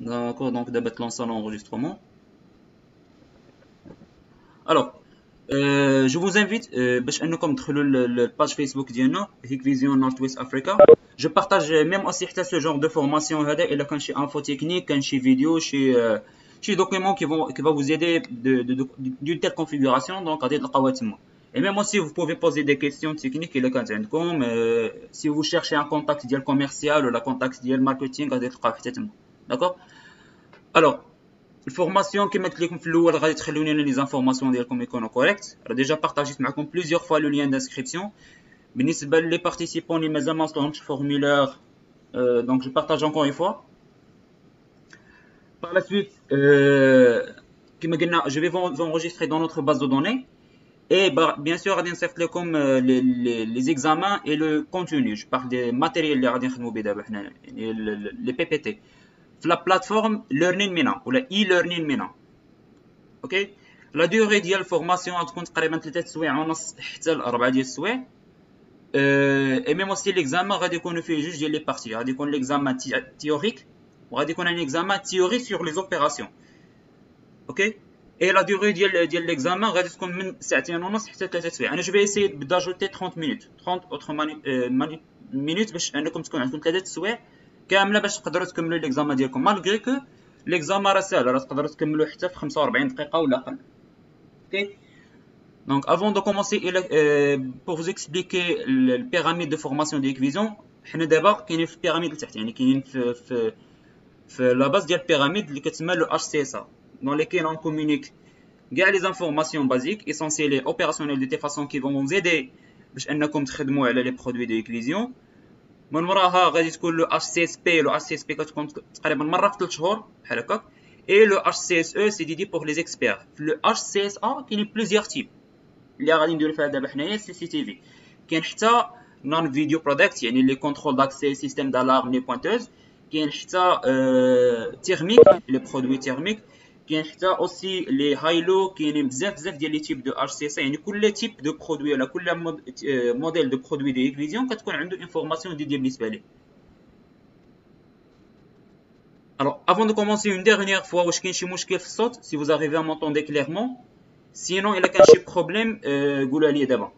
D'accord, donc d'abord lancer l'enregistrement. Alors, euh, je vous invite, euh, comme la page Facebook d'Yana, Vision Northwest Africa. Je partage même aussi ce genre de formation, il y a chez info technique, chez vidéo, chez, euh, chez documents qui vont qui va vous aider d'une telle configuration, donc à dire et même aussi, vous pouvez poser des questions techniques et le content. si vous cherchez un contact commercial ou la contact dial marketing, à des حتى تما d'accord alors الفورماسيون كما قلت لكم في الاول غادي تخلوني لي زانفورماسيون ديالكم يكونوا كوريكت راه ديجا بارطاجيت معكم بليزيور فوا لو لين دانسكريبسيون بالنسبه لي بارتيسيبون اللي مازال ما وصلهمش الفورمولير دونك جو بارطاج انكور اون فوا par la suite euh, كما قلنا je vais vous enregistrer dans notre base de données et bah, bien sûr غادي نصيفط لكم les, les, les examens et le contenu je parle des matériels اللي غادي نخدموا به دابا حنا يعني les PPT في لا بلاتفورم ليرنين مينا ولا اي ليرنين مينا اوكي لا ديوري ديال الفورماسيون غتكون تقريبا 3 سوايع ونص حتى ل 4 ديال السوايع اي ميم اوسي ليكزامان غادي يكونوا فيه جوج ديال لي بارتي غادي يكون ليكزامان تيوريك وغادي يكون ان اكزامان تيوري سور لي زوبيراسيون اوكي اي لا ديوري ديال ديال ليكزامان غادي تكون من ساعتين ونص حتى 3 سوايع انا جو في اسيي داجوتي 30 مينوت 30 اوتر مينوت باش انكم تكون عندكم 3 سوايع كامله باش تقدروا تكملوا ليكزامان ديالكم مالغري كو ليكزامان راه ساهل راه تقدروا تكملوا حتى في 45 دقيقه ولا اقل اوكي دونك افون دو كومونسي بور فوز اكسبليكي البيراميد دو فورماسيون ديال فيزيون حنا دابا كاينين في البيراميد لتحت يعني كاينين في في في لا باز ديال البيراميد اللي كتسمى لو اش سي اس ا دون ليكيل اون كومونيك كاع لي زانفورماسيون بازيك اسونسييل اوبيراسيونيل دي تي فاسون كي فون زيدي باش انكم تخدموا على لي برودوي ديال فيزيون من وراها غادي تكون لو اش سي اس بي لو اش سي اس بي كتكون تقريبا مرة في 3 شهور بحال هكاك. اي لو اش سي اس أو سي دي دي بور لي زيكسبير في لو اش سي اس ا كاينين بليزيور تيب اللي غادي نديرو فيها دابا حنايا سي سي تي في كاين حتى نون فيديو برودكت يعني لي كونترول داكسي سيستيم دالارم لي بوينتوز كاين حتى تيرميك لي برودوي تيرميك كاين حتى اوسي لي هايلو كاينين بزاف بزاف ديال لي تيب دو ار سي اس يعني كل تيب دو برودوي ولا كل موديل دو برودوي دو فيزيون كتكون عنده انفورماسيون ديدي بالنسبه ليه Alors, avant de commencer une dernière fois, واش كاين شي مشكل في الصوت si vous arrivez à m'entendre clairement sinon الا كان شي بروبليم قولها لي دابا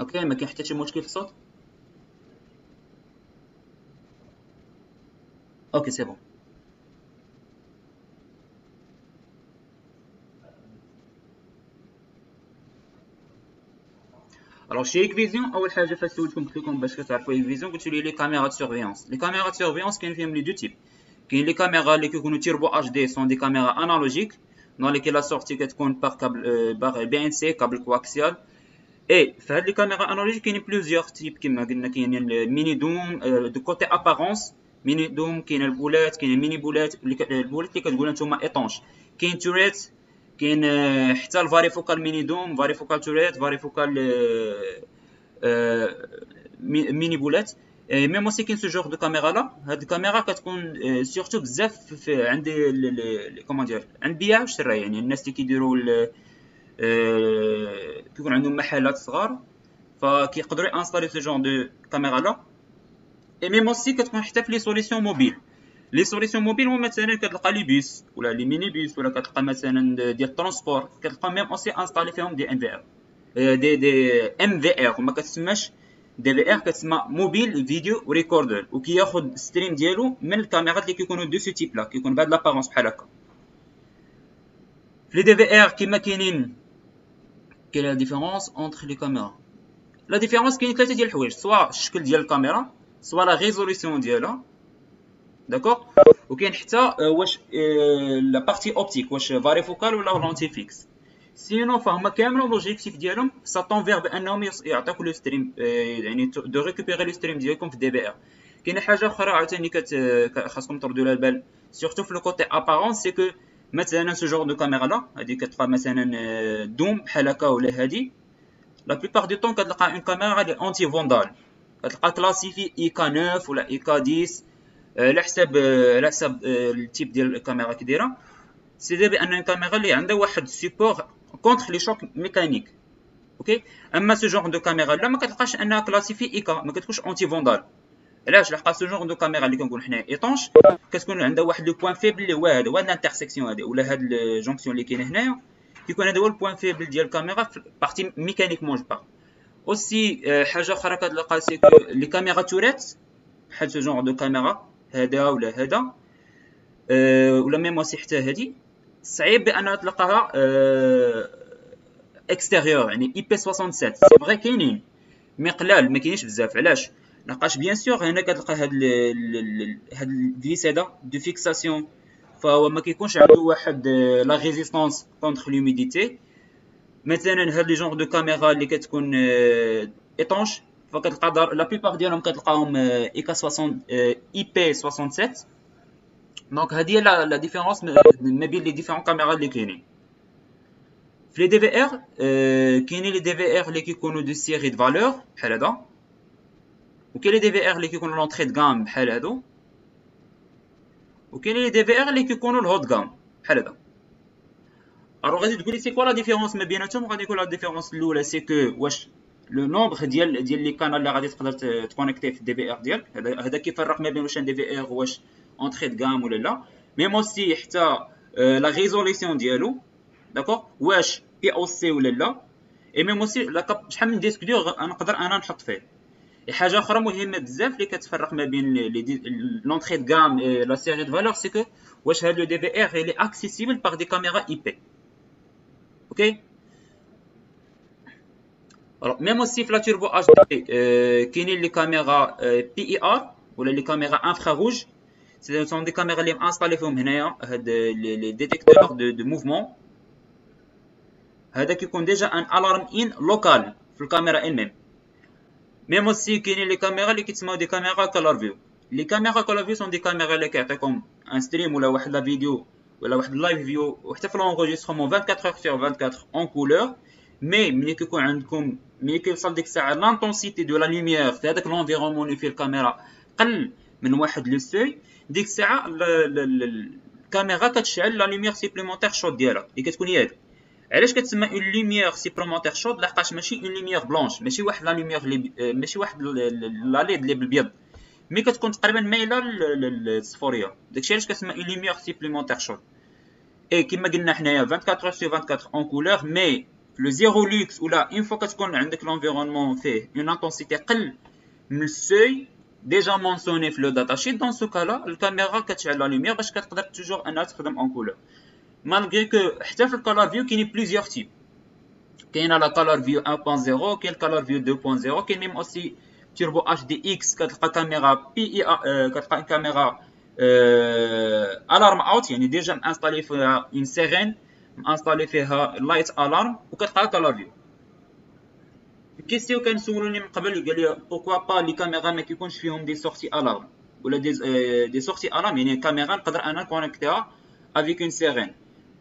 اوكي ما كاين حتى شي مشكل في الصوت Ok, c'est bon. Alors chez Equivision, اول حاجه فاش سولتكم قلت لكم باش كتعرفوا Equivision قلت لي لي كاميرا دو سيرفيونس لي كاميرا دو سيرفيونس كاين فيهم لي دو تيب كاين لي كاميرا اللي كيكونوا تيربو اش دي سون دي كاميرا انالوجيك دون ليكي لا سورتي كتكون باغ كابل باغ بي ان سي كابل كواكسيال اي في هاد لي كاميرا انالوجيك كاينين بلوزيور تيب كما قلنا كاينين الميني دوم دو كوتي ابارونس ميني دوم كاين البولات كاين الميني بولات البولات اللي كتقول نتوما ايطونش كاين توريت كاين حتى الفاري فوكال ميني دوم فاري فوكال توريت فاري فوكال ميني بولات ميم اوسي كاين سو جور دو كاميرا لا هاد الكاميرا كتكون سورتو بزاف عند كومون دير عند بياع وشراء يعني الناس اللي كيديروا كيكون عندهم محلات صغار فكيقدروا انستالي سو جور دو كاميرا لا اي ميم اوسي كتكون حتى في لي سوليسيون موبيل لي سوليسيون موبيل هما مثلا كتلقى لي بيس ولا لي ميني بيس ولا كتلقى مثلا ديال الترونسبور كتلقى ميم اوسي انستالي فيهم دي ام في ار دي دي ام في ار وما كتسماش دي في ار كتسمى موبيل فيديو ريكوردر وكياخد ستريم ديالو من الكاميرات اللي كيكونوا دو سو تيب لا كيكون بهاد لابارونس بحال هكا في دي في ار كيما كاينين كاين لا ديفيرونس اونتر لي كاميرا لا ديفيرونس كاين ثلاثة ديال الحوايج سواء الشكل ديال الكاميرا سوا لا ريزوليسيون ديالها داكوغ وكاين حتى واش لا بارتي اوبتيك واش فاري فوكال ولا لونتي فيكس سينو فهما كاملين لوجيكتيف ديالهم ساتون فيغ بانهم يعطيوك لو ستريم يعني دو ريكوبيري لو ستريم ديالكم في دي بي ار كاينه حاجه اخرى عاوتاني كت خاصكم تردوا لها البال سورتو في لو كوتي ابارونس سي كو مثلا سو جور دو كاميرا لا هادي كتلقى مثلا دوم بحال هكا ولا هادي لا بليبار دو طون كتلقى اون كاميرا اللي انتي فوندال كتلقى كلاسيفي اي كا 9 ولا اي كا 10 على حساب على حساب التيب ديال الكاميرا كي دايره سي بان الكاميرا اللي عندها واحد سيبور كونتر لي شوك ميكانيك أوكي أما سو جونغ دو كاميرا لا ما كتلقاش أنها كلاسيفي إيكا ما كتكونش اونتي فوندال علاش؟ لحقا سو جونغ دو كاميرا اللي كنقول حنا ايطونش كتكون عندها واحد لو بوين فيبل اللي هو هذا هو الانترسيكسيون هذه ولا هاد الجونكسيون اللي كاين هنايا. كيكون هذا هو البوين فيبل ديال الكاميرا في بارتي ميكانيكمون جو بار اوسي حاجة أخرى كتلقى سي كو لي كاميرا توريت بحال سو جونغ دو كاميرا هذا ولا هذا أه ولا ميم اوسي حتى هادي. صعيب بأن تلقاها اكستيريور يعني اي بي 67 سي فغي كاينين. مي قلال ما كاينينش بزاف. علاش؟ لقاش بيان سور هنا كتلقى هاد هاد الفيس هذا دو فيكساسيون فهو ما كيكونش عنده واحد لا ريزيستونس كونتر لوميديتي مثلا هاد لي جونغ دو كاميرا اللي كتكون ايطونش فكتلقى لا بيبار ديالهم كتلقاهم اي كا 60 اي بي 67 دونك هادي هي لا ديفيرونس ما بين لي ديفيرون كاميرا اللي كاينين في لي دي في ار كاينين لي دي في ار اللي كيكونوا دو سيري دو فالور بحال هذا وكاين لي دي في ار اللي كيكونوا لونطري دو غام بحال هادو وكاين لي دي في ار اللي كيكونوا الهوت غام بحال هذا Alors, vas-y, c'est quoi la différence? Mais bien sûr, on la différence, c'est que le nombre de canaux qui DVR, c'est qui fait le entre DVR et l'entrée de gamme. Même aussi, euh, la résolution de d'accord? POC ou. Et même aussi, la capacité de disque dur, on un et حاجة أخرى OK? Alors, même aussi la Turbo HD, euh, qui est les caméras euh, PIR, ou les caméras infrarouges, ce sont des caméras qui sont installées euh, les, les détecteurs de, de mouvement. qui ont déjà un alarm in local, la caméra elle-même. Même aussi, كاينين les caméras اللي كيتسموا des caméras color view. Les caméras color view sont des caméras اللي كيعطيكم un stream ولا واحد la vidéo ولا واحد اللايف فيو وحتى في لونغوجيسترومون 24 sur 24 اون كولور مي ملي كيكون عندكم ملي كيوصل ديك الساعه لانتونسيتي دو لا لوميير في هذاك لونفيرونمون اللي فيه الكاميرا قل من واحد لو سوي ديك الساعه الكاميرا كتشعل لا لوميير سيبليمونتير شوت ديالها اللي كتكون هي هذيك علاش كتسمى اون لوميير سيبليمونتير شوت لحقاش ماشي اون لوميير بلونش ماشي واحد لا لوميير اللي ماشي واحد لا ليد اللي بالبيض مي كتكون تقريبا مايله للصفوريه داكشي علاش كتسمى اون لوميير سيبليمونتير شوت اي كما قلنا حنايا 24 سي 24 اون كولور مي لو زيرو لوكس ولا اون فوا كتكون عندك لونفيرونمون فيه اون انتونسيتي قل من السوي ديجا مونسوني في لو داتا شيت دون سو كالا الكاميرا كتشعل لا لوميير باش كتقدر توجور انها تخدم اون كولور مالغري كو حتى في الكالر فيو كاينين بليزيور تيب كاينه لا كالر فيو 1.0 كاين الكالر فيو 2.0 كاين ميم اوسي تيربو اتش دي اكس كتلقى كاميرا بي اي كتلقى كاميرا الارم اوت يعني ديجا مانستالي فيها اون سيرين مانستالي فيها لايت الارم وكتلقى كالر فيو كيسيو كنسولوني من قبل قال لي بوكوا با لي كاميرا ما كيكونش فيهم دي سورتي الارم ولا دي دي سورتي الارم يعني كاميرا نقدر انا كونيكتيها افيك اون سيرين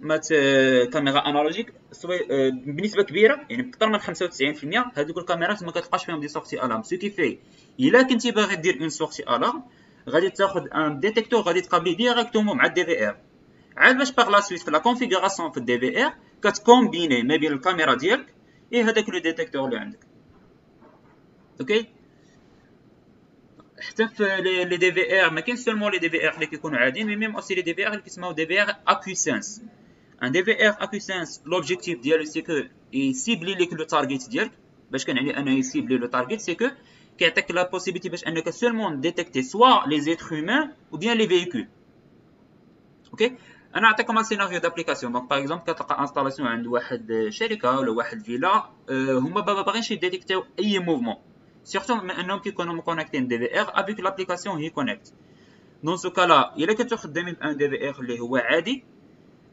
مات كاميرا انالوجيك بنسبة كبيرة يعني أكثر من 95% هذوك الكاميرات ما كتلقاش فيهم دي سورتي ألارم. سو كي في إلا كنتي باغي دير اون سورتي ألارم غادي تاخذ ان ديتيكتور غادي تقابليه ديريكتومون مع الدي في ار عاد باش باغ لا سويت في لا كونفيغوراسيون في الدي في ار كتكومبيني ما بين الكاميرا ديالك اي هذاك لو ديتيكتور اللي عندك. أوكي حتى في لي دي في آر ما كاين سولمون لي دي في آر اللي كيكونوا عاديين مي ميم اوسي لي دي في آر اللي كيسموا دي في آر اكوسانس ان دي في ار اكوسانس لوبجيكتيف ديالو سي كو يسيبلي ليك لو تارجيت ديالك باش كنعني انه يسيبلي لو تارجيت سي كو كيعطيك لا بوسيبيتي باش انك سولمون ديتيكتي سوا لي زيتر هومان او بيان لي فييكول اوكي انا نعطيكم ان سيناريو دابليكاسيون دونك باغ اكزومبل كتلقى انستالاسيون عند واحد شركه ولا واحد فيلا هما باغينش يديتيكتيو اي موفمون surtout انهم كيكونوا مكونيكتين دي في ار افيك لابليكاسيون هي كونيكت دون سو كالا الا كنتو خدامين بان دي في ار اللي هو عادي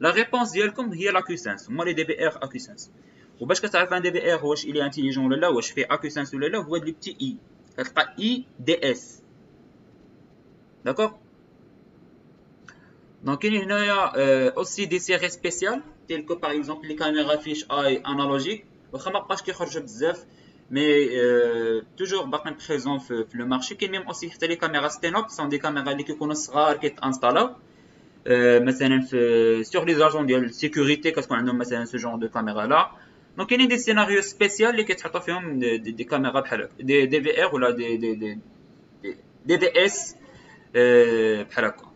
لا ريبونس ديالكم هي لاكوسانس هما لي دي بي ار اكوسانس وباش كتعرف ان دي بي ار واش الي انتيليجون ولا لا واش فيه اكوسانس ولا لا هو هاد لي بتي اي كتلقى اي دي اس داكوغ دونك كاين هنايا اوسي دي سيري سبيسيال تيل كو باغ اكزومبل لي كاميرا فيش اي انالوجيك واخا مابقاش كيخرجوا بزاف مي توجور باقيين بريزون في, في لو مارشي كاين ميم اوسي حتى لي كاميرا ستينوب سون دي كاميرا اللي كيكونوا صغار كيتانستالاو مثلا في سور لي زاجون ديال السيكوريتي كتكون عندهم مثلا سو جون دو كاميرا لا دونك كاينين دي سيناريو سبيسيال اللي كيتحطوا فيهم دي, دي كاميرا بحال دي دي في ار ولا دي دي دي دي دي اس بحال هكا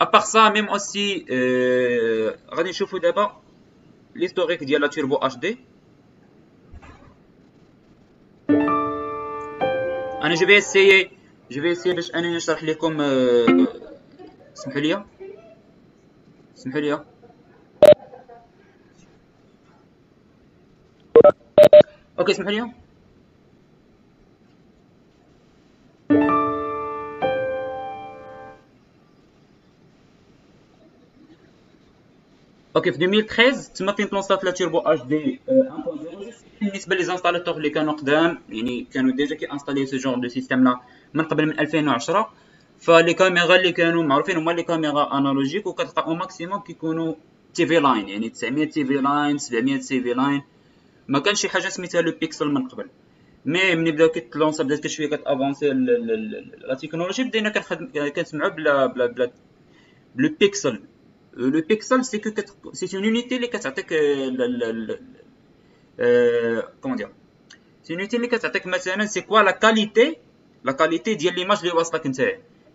ابار سا ميم اوسي غادي نشوفوا دابا l'historique ديال لا توربو اش دي انا جو في اسيي جو في اسيي باش انني نشرح لكم اسمحوا لي اسمحوا لي اوكي اسمحوا لي اوكي في 2013 تما فين تلونسات لا تيربو اش دي 1.0 بالنسبه لي زانستالاتور اللي كانوا قدام يعني كانوا ديجا كي انستالي سو جونغ دو سيستيم لا من قبل من 2010 فلي كاميرا اللي كانوا معروفين هما لي كاميرا انالوجيك وكتلقى او ماكسيموم كيكونوا تي في لاين يعني 900 تي في لاين 700 تي في لاين ما كانش شي حاجه سميتها لو بيكسل من قبل مي ملي بداو كيتلونسا بدات شويه كتافونسي لا تكنولوجي بدينا كنسمعوا بلا بلا بلا لو بيكسل لو بيكسل سي كو سي اون يونيتي اللي كتعطيك كومون دير سي يونيتي اللي كتعطيك مثلا سي كوا لا كاليتي لا كاليتي ديال ليماج اللي واصلك نتايا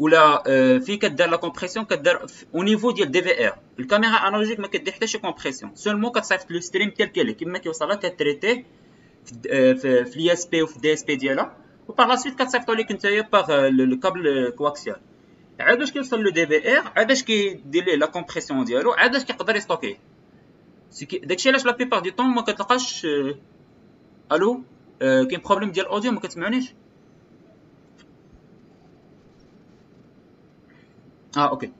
ولا في كدار لا كومبريسيون كدار او نيفو ديال دي في ار الكاميرا انالوجيك ما كدير حتى شي كومبريسيون سولمون كتصيفط لو ستريم تيل كيل كيما كيوصلها كتريتيه في الاي اس بي وفي الدي اس بي ديالها وبار لا سويت كتصيفطو ليك نتايا باغ لو كابل كواكسيال عاد باش كيوصل لو دي في ار عاد باش كيدير ليه لا كومبريسيون ديالو عاد باش كيقدر يستوكيه داكشي علاش لا بيبار دي طون ما كتلقاش الو كاين بروبليم ديال الاوديو ما كتسمعونيش اه اوكي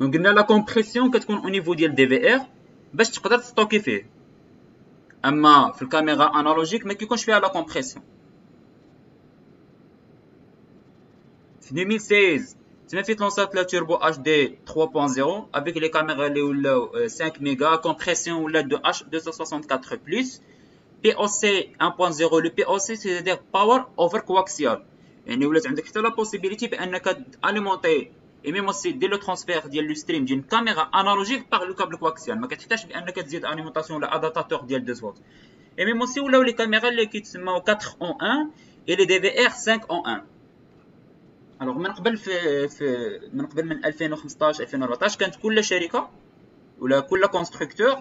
دونك قلنا لا كومبريسيون كتكون او نيفو ديال دي في ار باش تقدر تستوكي فيه اما في الكاميرا انالوجيك ما كيكونش فيها لا كومبريسيون في 2016 تما فين لونسات لا توربو اش دي 3.0 افيك لي كاميرا اللي ولاو 5 ميغا كومبريسيون ولا دو اش 264 بلس بي او سي 1.0 لو بي او سي سي دير باور اوفر كواكسيال يعني ولات عندك حتى لا بوسيبيليتي بأنك اليمونتي اي ميم اوسي دير لو ترانسفير ديال لو ستريم ديال كاميرا انالوجيك باغ لو كابل كواكسيال ما كتحتاجش بأنك تزيد اليمونطاسيون ولا ادابتاتور ديال 2 فولت اي ميم اوسي ولاو لي كاميرا اللي كيتسماو 4 اون 1 اي لي دي في ار 5 اون 1 الوغ من قبل في, في من قبل من 2015 2014 كانت كل شركة ولا كل كونستركتور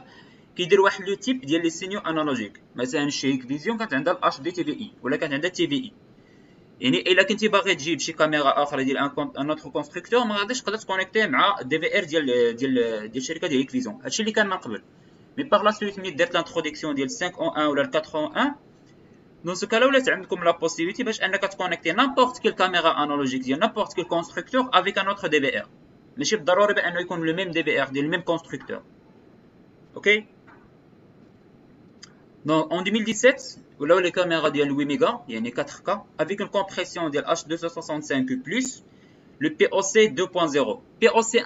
كيدير واحد لو تيب ديال لي سينيو انالوجيك مثلا شيك فيزيون كانت عندها الاش دي تي في اي ولا كانت عندها تي في اي يعني الا كنتي باغي تجيب شي كاميرا اخرى ديال ان اوتر كونستركتور ما غاديش تقدر تكونيكتي مع دي في ار ديال ديال ديال الشركه ديال فيزيون هادشي اللي كان من قبل مي باغ لا سويت ملي درت لانتروديكسيون ديال 5 اون 1 ولا 4 اون 1 دون سو كالا ولات عندكم لا بوسيبيليتي باش انك تكونيكتي نابورت كيل كاميرا انالوجيك ديال نابورت كيل كونستركتور افيك ان اوتر دي في ار ماشي بالضروري بانه يكون لو ميم دي في ار ديال الميم كونستركتور اوكي دونك en 2017 ولاو لي كاميرا ديال 8 ميغا يعني 4K avec une compression ديال H265 لو بي او سي 2.0 بي او سي 1.0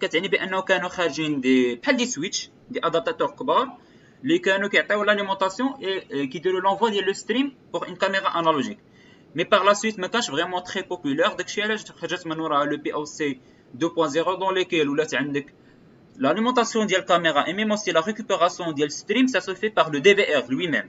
كتعني بانه كانوا خارجين دي بحال دي سويتش دي ادابتاتور كبار اللي كانوا كيعطيو لاليمونطاسيون اي كيديروا لونفوا ديال لو ستريم بوغ اون كاميرا انالوجيك مي باغ لا سويت ما كانش فريمون تري بوبولار داكشي علاش خرجت من وراها لو بي او سي 2.0 dans lesquels ولات عندك l'alimentation de la caméra et même aussi la récupération du stream ça se fait par le DVR lui-même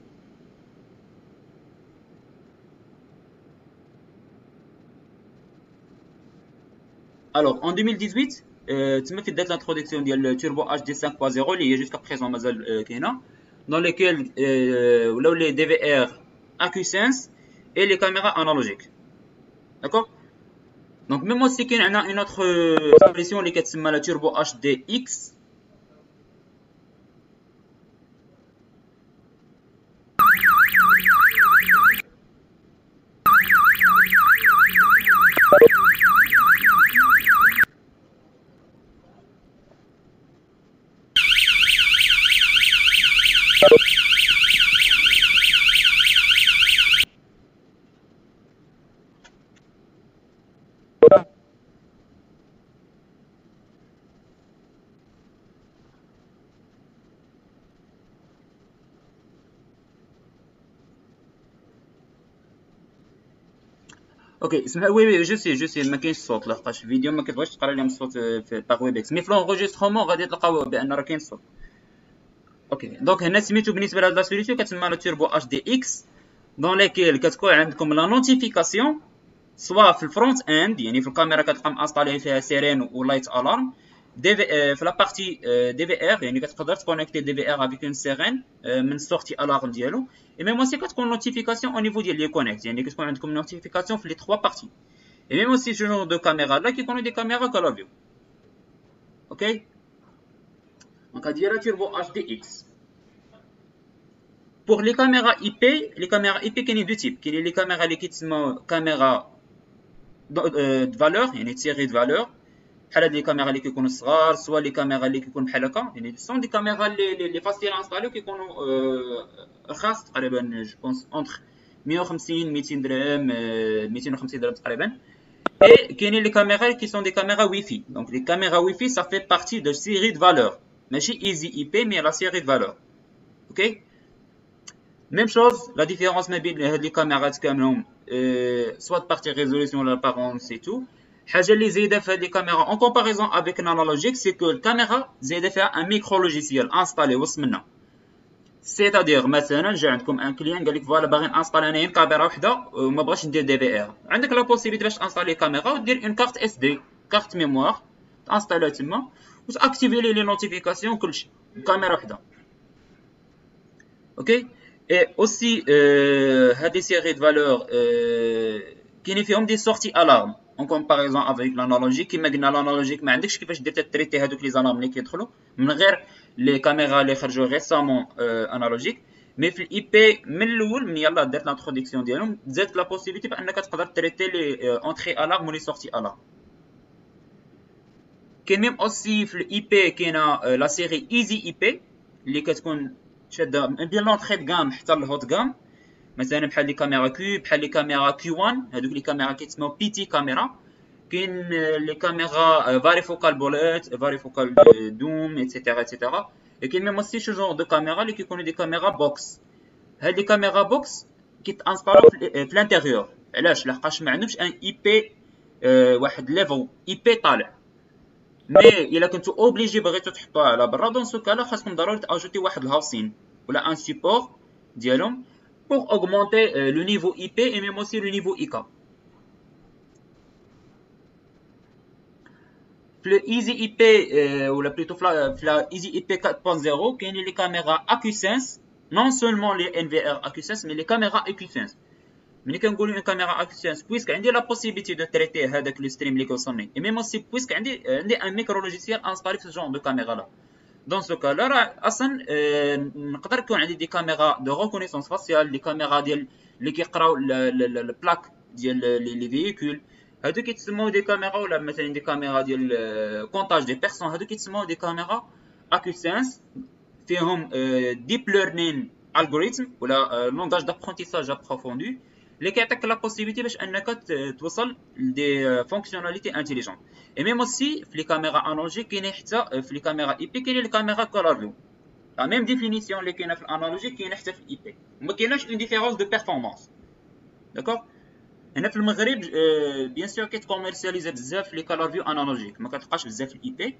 Alors, en 2018, euh, tu m'as fait l'introduction du Turbo HD 5.0, il y a jusqu'à présent Mazel euh, dans lesquels euh, les DVR AQ-Sense et les caméras analogiques. D'accord? Donc, même aussi, y a une autre solution est la Turbo HDX. أوكي اسمح وي وي جو سي جو سي ما كاينش الصوت لحقاش الفيديو ما كتبغيش تقرا لهم الصوت في باغ ويب إكس مي في لونغوجيسترومون غادي تلقاو بأن راه كاين الصوت أوكي دونك هنا سميتو بالنسبة لهاد لا كتسمى لا توربو اش دي إكس دون ليكيل كتكون عندكم لا نوتيفيكاسيون سوا في الفرونت اند يعني في الكاميرا كتبقى مانستالي فيها سيرين ولايت الارم دي في في لا بارتي دي في ار يعني كتقدر تكونيكتي دي في ار افيك اون سيرين من السورتي الارم ديالو اي ميم اوسي كتكون نوتيفيكاسيون او نيفو ديال لي كونيكت يعني كتكون عندكم نوتيفيكاسيون في لي 3 بارتي اي ميم اوسي ce genre de caméra là كيكونوا دي كاميرا كولا فيو اوكي دونك هادي هي لا توربو اش دي اكس Pour les caméras IP, les caméras IP كاينين دو تيب كاينين لي كاميرا اللي كيتسموا كاميرا de valeur يعني série de valeur بحال هاد لي كاميرا اللي كيكونوا صغار سوا لي كاميرا اللي كيكون بحال هكا يعني سون دي كاميرا اللي لي فاسيل انستاليو كيكونوا رخاص تقريبا جو بونس اونتر 150 200 درهم 250 درهم تقريبا اي كاينين لي كاميرا كي سون دي كاميرا واي فاي دونك لي كاميرا واي فاي سا في بارتي دو سيري دو فالور ماشي ايزي اي بي مي لا سيري دو فالور اوكي ميم شوز لا ديفيرونس ما بين هاد لي كاميرات كاملهم سوا بارتي ريزوليسيون ولا بارونس اي تو حاجه اللي زايده في هذه الكاميرا اون كومباريزون افيك ان انالوجيك سي كو الكاميرا زايده فيها ان ميكرو لوجيسيال انستالي وسط منها سيتادير مثلا جا عندكم ان كليان قال لك فوالا باغي نانستالي انايا كاميرا وحده وما بغاش ندير دي في ار عندك لا بوسيبيتي باش تانستالي كاميرا ودير اون كارت اس دي كارت ميموار تانستاليها تما وتاكتيفي لي لي نوتيفيكاسيون كلشي كاميرا وحده اوكي اي اوسي هادي سيري دو فالور كاينين فيهم دي سورتي الارم en comparaison avec l'analogique كما قلنا l'analogique ما عندكش كيفاش دير تريتي هذوك لي زالارم اللي كيدخلوا من غير لي كاميرا اللي خرجوا ريسامون انالوجيك مي في الاي بي من الاول من يلاه درت لانتروديكسيون ديالهم زادت لا بوسيبيتي بانك تقدر تريتي لي اونتري الارم ولي سورتي الارم كاين ميم اوسي في الاي بي كاينه لا سيري ايزي اي بي اللي كتكون شاده من لونتري دو غام حتى الهوت غام مثلا بحال لي كاميرا كيو بحال لي كاميرا كيو 1 هذوك لي كاميرا كيتسموا بي تي كاميرا. كاين لي كاميرا فاري فوكال بوليت فاري فوكال دوم ايتترا ايتترا كاين ميم اوسي شو جونغ دو كاميرا اللي كيكونوا دي كاميرا بوكس هاد لي كاميرا بوكس كيتانستالو في الانتيريور علاش؟ لحقاش ما عندهمش ان اي بي واحد ليفل اي بي طالع. مي إلا كنتو اوبليجي بغيتو تحطوها على برا. دون سو كالا خاصكم ضروري تأجوتي واحد الهاوسين ولا ان سيبور ديالهم. Pour augmenter euh, le niveau IP et même aussi le niveau IK. Le Easy IP, euh, ou la plutôt la Easy IP 4.0, qui est les caméras AQ-Sense, non seulement les NVR AQ-Sense, mais les caméras AQ-Sense. Mais quand on une caméra AQ-Sense, puisqu'il y a la possibilité de traiter avec le stream est et même aussi puisqu'il y a un micro-logiciel installé sur ce genre de caméra-là. Dans ce cas-là, راه اصلا نقدر يكون عندي دي كاميرا دو ريكونيسونس فاسيال لي كاميرا ديال اللي كيقراو البلاك ديال لي فييكول هادو كيتسموا دي كاميرا ولا مثلا دي كاميرا ديال كونتاج دي بيرسون هادو كيتسموا دي كاميرا اكوسنس فيهم ديب ليرنين الغوريثم ولا لونغاج دابرونتيساج ابروفوندي اللي كيعطيك لا بوسيبيتي باش انك توصل لدي فونكسيوناليتي انتيليجون اي ميم اوسي في لي كاميرا انالوجيك كاينين حتى في لي كاميرا اي بي كاينين لي كاميرا كولر فيو لا ميم ديفينيسيون اللي كاينه في الانالوجيك كاينه حتى في الاي بي وما كايناش اون ديفيرونس دو بيرفورمانس داكوغ هنا في المغرب بيان سور كيتكوميرسياليزا بزاف لي كولر فيو انالوجيك ما كتلقاش بزاف في الاي بي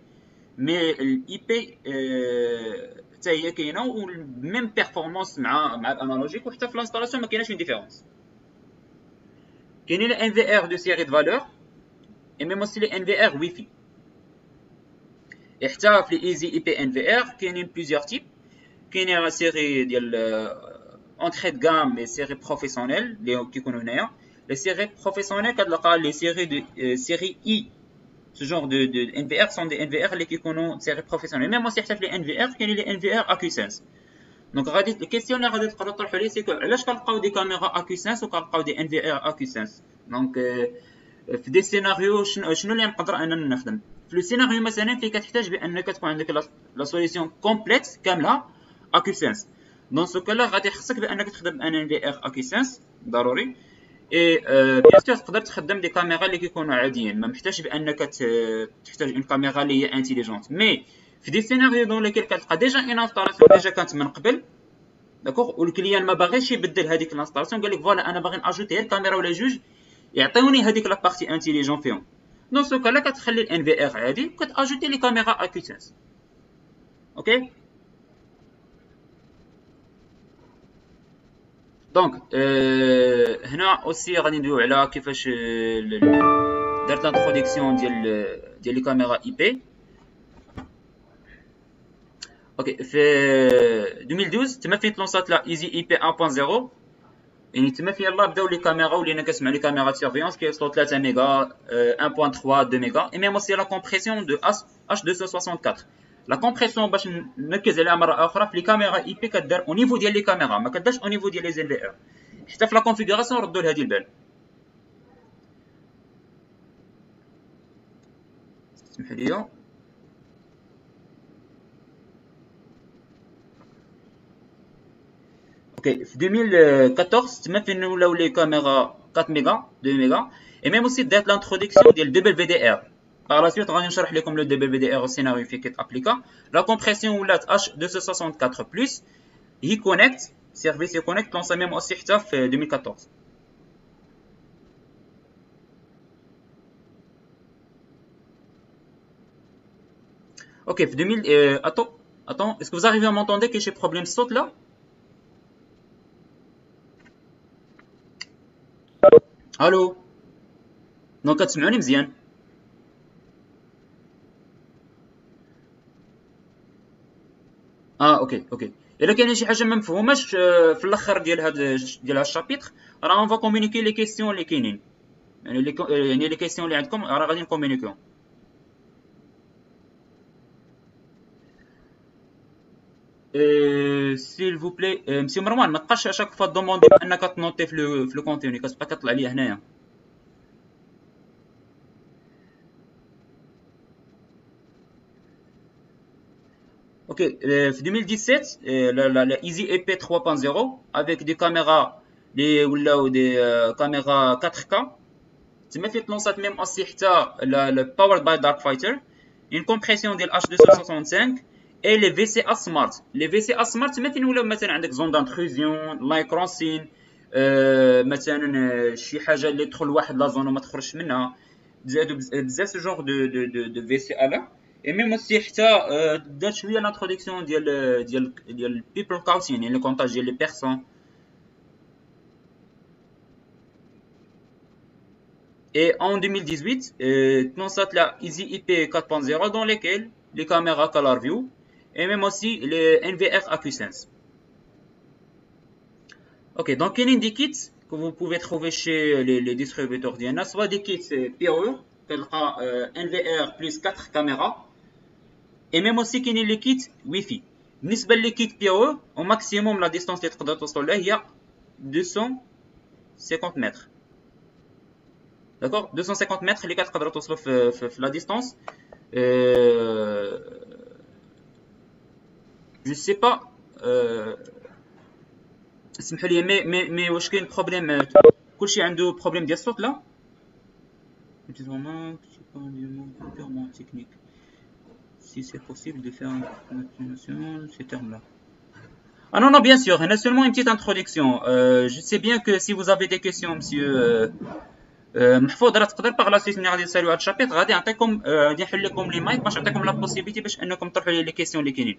مي الاي بي حتى هي كاينه وميم بيرفورمانس مع مع الانالوجيك وحتى في الانستالاسيون ما كايناش اون ديفيرونس Il y a le NVR de série de valeurs et même aussi le NVR Wi-Fi. Et les Easy IP NVR, il y a plusieurs types. Il y a la série euh, entrée de gamme et série professionnelle, qui. Les séries professionnelles, les séries de euh, série I, ce genre de, NVR sont des NVR qui connaissent séries professionnelles. Même aussi, les NVR, il y a les NVR AcuSense. دونك غادي الكيستيون اللي غادي تقدروا تطرحوا لي سي علاش كنلقاو دي كاميرا اكوسنس وكنلقاو دي NVR اكوسنس دونك في دي سيناريو شنو اللي نقدر أنا نخدم في لو سيناريو مثلا فين كتحتاج بانك تكون عندك لا سوليسيون كومبليت كامله اكوسنس دون سو كالا غادي خصك بانك تخدم ان في ار اكوسنس ضروري اي بيان سور تقدر تخدم دي كاميرا اللي كيكونوا عاديين ما محتاجش بانك تحتاج اون كاميرا اللي هي انتيليجونت مي في دي سيناريو دون ليكيل كتلقى ديجا اون انستالاسيون ديجا كانت من قبل. داكوغ والكليان ما باغيش يبدل هذيك الانستالاسيون قال لك فوالا أنا باغي نأجوتي غير كاميرا ولا جوج. يعطيوني هذيك لا بارتي انتيليجون فيهم دون سو كالا كتخلي الان في ار عادي وكتأجوتي لي كاميرا اكوتنس أوكي دونك هنا اوسي غادي ندويو على كيفاش درت لانتروديكسيون ديال ديال لي كاميرا اي بي اوكي في 2012 تما فين تلونسات لا ايزي اي بي 1.0 يعني تما فين يلاه بداو لي كاميرا ولينا كنسمع لي كاميرا سيرفيونس كيوصلوا 3 ميغا 1.3 2 ميغا اي ميم اوسي لا كومبريسيون دو اش 264 لا كومبريسيون باش نركز عليها مره اخرى في لي كاميرا اي بي كدار او نيفو ديال لي كاميرا ما كدارش او نيفو ديال لي زين في ار حتى في لا كونفيغوراسيون ردوا لهادي البال اسمح لي اوكي في 2014 تما فين ولاو لي كاميرا 4 ميغا 2 ميغا اي ميم اوسي دات لانتروديكسيون ديال دبل في دي ار Par la suite, غادي نشرح لكم لو DBVDR سيناريو فين كيتابليكا لا كومبريسيون ولات H264 بلس هي كونيكت سيرفيس هي كونيكت لونسا ميم اوسي حتى في 2014 Ok, 2000. Euh, attends, attends, est-ce que vous arrivez à m'entendre que j'ai problème saute là Allô Donc, كتسمعوني مزيان. آه أوكي أوكي. الا كاينة شي حاجة ما مفهوماش في الأخر ديال هاد ديال هاد الشابيتر راه اون فا كومونيكي لي كيسيون اللي كاينين. يعني لي يعني لي كيسيون اللي عندكم راه غادي نكومونيكيو سيل فو بلاي مسي مروان ما تبقاش اشاك فوا دوموندي انك تنوتي في لو في لو كونتيني كتبقى كطلع ليا هنايا Ok, euh, 2017, euh, la, la, la, Easy EP 3.0 avec des caméras des, ou des euh, caméras 4K. Tu fait lancé même aussi le Powered by Dark Fighter, une compression de H265 et les VCA Smart. Les VCA Smart, tu mets مثلا عندك zone d'intrusion, لايك راسين مثلا شي حاجه اللي تدخل واحد لا زون وما تخرجش منها بزاف ce genre de, de, de, de VCA là. Et même aussi حتى دات شويه l'introduction ديال ديال ديال people counting يعني le comptage ديال les personnes Et en 2018, euh, constate la Easy IP 4.0 dans lesquelles les caméras Color View et même aussi les NVR AccuSense. Ok, donc il y a des kits que vous pouvez trouver chez les, les distributeurs d'IANA, soit des kits POE, euh, NVR plus 4 caméras, et même aussi qu'il y a les kits Wi-Fi. بالنسبة les kits PoE, au maximum la distance اللي تقدر توصل لها هي 250 mètres. d'accord 250 mètres اللي كتقدروا توصلوا في, في, في لا ديستانس euh, je sais pas اسمحوا لي مي مي مي واش كاين بروبليم كلشي عنده بروبليم ديال الصوت لا purement technique si c'est possible de faire une ces termes là ah non, non, bien sûr, a seulement une petite introduction. Euh, je sais bien que si vous avez des questions, monsieur محفوظ راه تقدر باغ لا سويت ملي غادي نساليو هاد الشابيتر غادي نعطيكم غادي نحل لكم لي مايك باش نعطيكم لا بوسيبيتي باش انكم تطرحوا لي لي كيسيون اللي كاينين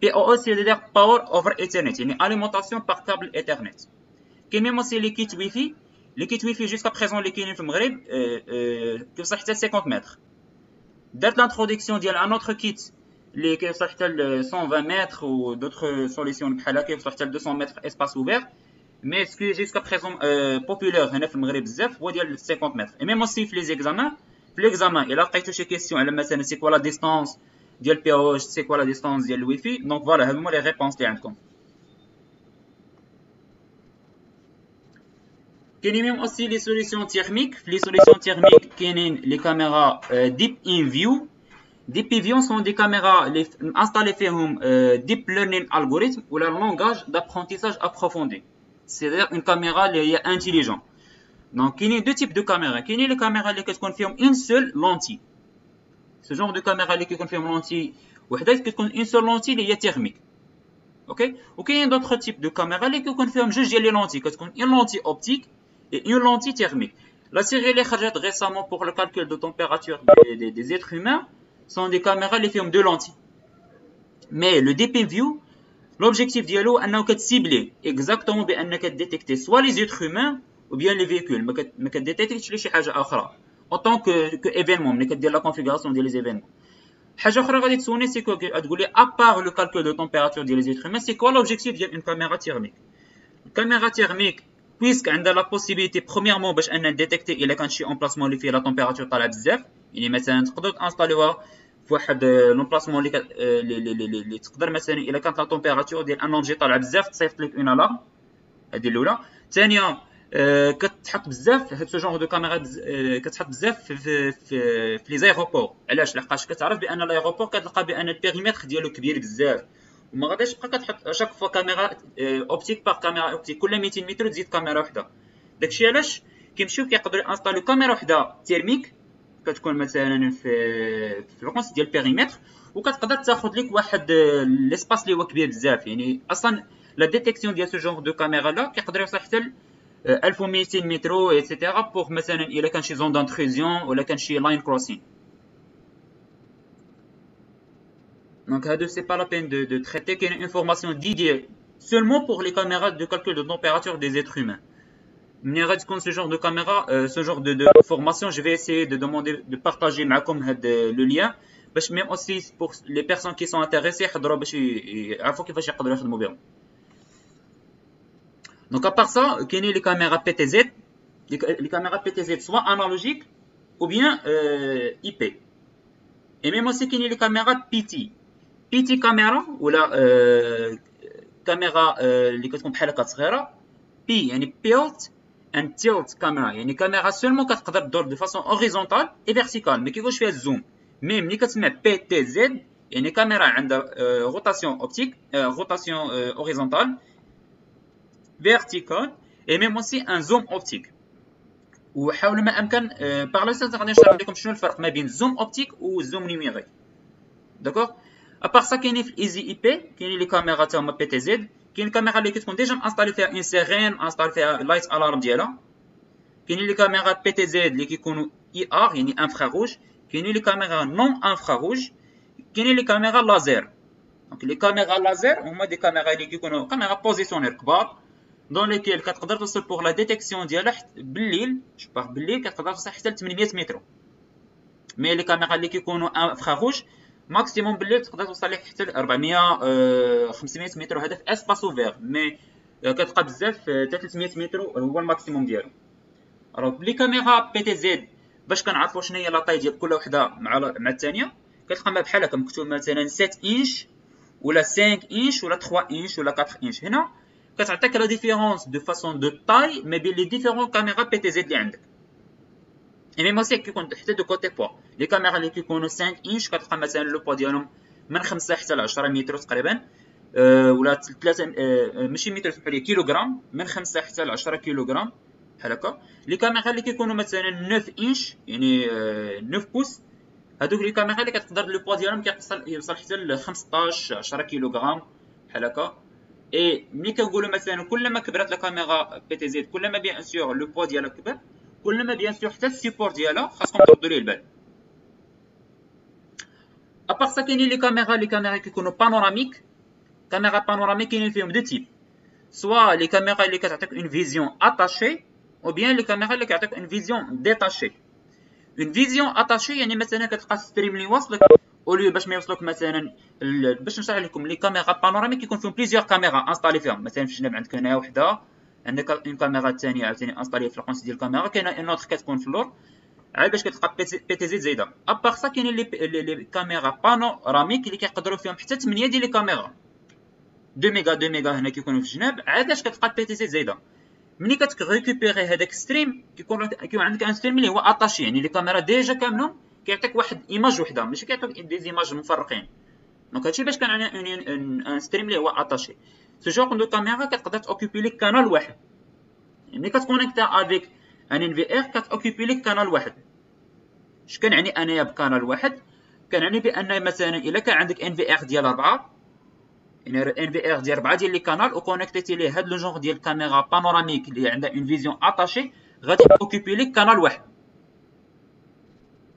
بي او سي دير باور اوفر ايثرنت يعني اليمونطاسيون باغ كابل ايثرنت كاين ميم اوسي لي كيت وي في لي كيت وي في جوسكا بريزون اللي كاينين في المغرب كيوصل حتى 50 متر دارت لانتروديكسيون ديال ان اوتر كيت اللي كيوصل حتى ل 120 متر و دوطخ سوليسيون بحال هكا كيوصل حتى ل 200 متر اسباس اوفير مي سكو جوسكا بريزون بوبولير هنا في المغرب بزاف هو ديال 50 متر اي ميم اوسي في لي زيكزامان في ليكزامان الا لقيتو شي كيسيون على مثلا سي كوا لا ديستونس ديال بي او سي كوا لا ديستونس ديال الوي في دونك فوالا هادو هما لي ريبونس اللي عندكم كاينين ميم اوسي لي سوليسيون تيرميك في لي سوليسيون تيرميك كاينين لي كاميرا ديب ان فيو ديب ان فيو سون دي كاميرا اللي انستالي فيهم ديب ليرنين الغوريثم ولا لونغاج دابرونتيساج ابروفوندي سي اون كاميرا اللي هي انتيليجون دونك كاينين دو تيب دو كاميرا كاينين لي كاميرا اللي كتكون فيهم اون سول لونتي سو جونغ دو كاميرا اللي كيكون فيهم لونتي وحده كتكون اون سول لونتي اللي هي تيرميك اوكي وكاين دوطخ تيب دو كاميرا اللي كيكون فيهم جوج ديال لي لونتي كتكون اون لونتي اوبتيك et une lentille thermique. La série les récemment pour le calcul de température des, des, êtres humains sont des caméras les films de lentilles. Mais le DP View, l'objectif dialogue est ciblé exactement bien détecter soit les êtres humains ou bien les véhicules, mais que détecter les choses en tant que, que événement, mais que la configuration des événements. حاجه اخرى غادي تسوني سي كو تقول لي ابار لو كالكول دو تمبيراتور ديال لي زيتر سي كوا لوبجيكتيف ديال اون كاميرا تيرميك الكاميرا تيرميك بويسك عندها لا بوسيبيليتي برومييرمون باش ان ديتيكتي الا كان شي امبلاسمون اللي فيه لا تمبيراتور طالعه بزاف يعني مثلا تقدر تانستاليوها في واحد لومبلاسمون اللي اللي اللي تقدر مثلا الا كانت لا تمبيراتور ديال ان اونجي طالعه بزاف تصيفط لك اون الارم هذه الاولى ثانيا كتحط بزاف هاد سو جونغ دو كاميرا كتحط بزاف في في في, لي زايروبور علاش لحقاش كتعرف بان لايروبور كتلقى بان البيريمتر ديالو كبير بزاف وما غاديش تبقى كتحط شاك فوا كاميرا اوبتيك باغ كاميرا اوبتيك كل 200 متر تزيد كاميرا وحده داكشي علاش كيمشيو كيقدروا انستاليو كاميرا وحده تيرميك كتكون مثلا في في الكونس ديال البيريمتر وكتقدر تاخذ لك واحد ليسباس اللي هو كبير بزاف يعني أصلا لا ديتيكسيون ديال سو جونغ دو كاميرا لا كيقدر يوصل حتى 1200 متر ايتترا بوغ مثلا الا كان شي زون دانتروزيون ولا كان شي لاين كروسين Donc, c'est pas la peine de, de traiter qu'il y a une information dédiée seulement pour les caméras de calcul de température des êtres humains. Mais ce genre de caméra, euh, ce genre de, de, formation, je vais essayer de demander de partager معكم le lien باش même aussi pour les personnes qui sont intéressées يحضروا باش يعرفوا كيفاش يقدروا يخدموا بهم. Donc à part ça, كاينين les caméras PTZ, les caméras PTZ soit analogiques ou bien euh, IP. Et même aussi كاينين les caméras PT. بيتي كاميرا ولا آه كاميرا آه اللي كتكون بحال هكا صغيره بي يعني بيلت اند تيلت كاميرا يعني كاميرا سولمون كتقدر تدور دو فاسون اوريزونتال اي فيرتيكال ما كيكونش فيها الزوم مي ملي كتسمع بي تي زد يعني كاميرا عندها آه روتاسيون اوبتيك آه روتاسيون اوريزونتال فيرتيكال اي ميم اوسي ان زوم اوبتيك وحاولوا ما امكن باغ لا سويت غادي نشرح لكم شنو الفرق ما بين الزوم اوبتيك والزوم نيميريك داكوغ ابار سا كاينين في الايزي اي بي كاينين لي كاميرا تا هما بي تي زد كاين الكاميرا اللي كتكون ديجا انستالي فيها ان سيرين انستالي فيها لايت الارم ديالها كاينين لي كاميرا بي تي زد اللي كيكونوا اي ار يعني انفراروج كاينين لي كاميرا نون انفراروج كاينين لي كاميرا لازير دونك لي كاميرا لازير هما دي كاميرا اللي كيكونوا كاميرا بوزيسيونير كبار دون ليكيل كتقدر توصل بوغ لا ديتيكسيون ديالها بالليل شباغ بالليل كتقدر توصل حتى ل 800 متر مي لي كاميرا اللي كيكونوا انفراروج ماكسيموم بالليل تقدر توصل لك حتى ل 400 500 متر هذا في اسباس اوفير مي كتبقى بزاف 300 متر هو الماكسيموم ديالو الوغ لي كاميرا بي تي زد باش كنعرفوا شنو هي لاطاي ديال كل وحده مع مع الثانية كتلقى بحال هكا مكتوب مثلا 7 انش ولا 5 انش ولا 3 انش ولا 4 انش هنا كتعطيك لا ديفيرونس دو فاسون دو طاي ما بين لي ديفيرون كاميرا بي تي زد اللي عندك اي ميم اوسي كيكون حتى دو كوتي بوا لي كاميرا اللي كيكونوا 5 انش كتلقى مثلا لو بوا ديالهم من 5 حتى ل 10 متر تقريبا أه ولا 3 أه ماشي متر سمحوا لي كيلوغرام من 5 حتى ل 10 كيلوغرام بحال هكا لي كاميرا اللي كيكونوا مثلا 9 انش يعني أه 9 بوس هادوك لي كاميرا اللي كتقدر لو بوا ديالهم كيوصل يوصل حتى ل 15 10 كيلوغرام بحال هكا اي ملي كنقولوا مثلا كلما كبرت لا كاميرا بي تي زد كلما بيان سور لو بوا ديالها كبر كلما بيان سور حتى السيبور ديالها خاصكم تردوا ليه البال ابار سا كاينين لي كاميرا لي كاميرا كيكونوا بانوراميك كاميرا بانوراميك كاينين فيهم دو تيب سوا لي كاميرا اللي كتعطيك اون فيزيون اتاشي أو بيان لي كاميرا اللي كتعطيك اون فيزيون ديتاشي اون فيزيون اتاشي يعني مثلا كتلقى ستريم اللي واصلك اوليو باش ما يوصلوك مثلا باش نشرح لكم لي كاميرا بانوراميك كيكون فيهم بليزيور كاميرا انستالي فيهم. مثلا في الجنب عندك هنا؟ وحدة. عندك اون كاميرا ثانية عاوتاني انستالي في القنص ديال الكاميرا. كاينة اون اوتر كتكون في اللور عاد باش كتلقى بي تي زيد زايدة. ابار سا كاينين لي لي كاميرا بانوراميك اللي كيقدروا فيهم حتى 8 ديال لي كاميرا 2 ميغا 2 ميغا هنا كيكونوا في الجناب. عاد باش كتلقى بي تي زيد زايدة. ملي كتريكوبيري هذاك ستريم كيكون كيكون عندك ان ستريم اللي هو اتاشي يعني لي كاميرا ديجا كاملهم كيعطيك واحد إيماج وحدة ماشي كيعطيك دي زيماج مفرقين. دونك هادشي باش كان ان ستريم اللي هو اتاشي سو جور دو كاميرا كتقدر توكيبي لك كانال واحد. ملي كتكونيكتا افيك ان ان في ار كتوكيبي لك كانال واحد. اش كنعني انايا بكانال واحد؟ كنعني بأن مثلا إلا كان عندك ان في ار ديال أربعة يعني ان في ار ديال أربعة ديال لي كانال وكونيكتيتي ليه هاد لو جونغ ديال كاميرا بانوراميك اللي عندها اون فيزيون اتاشي غادي اوكيبي لك كانال واحد.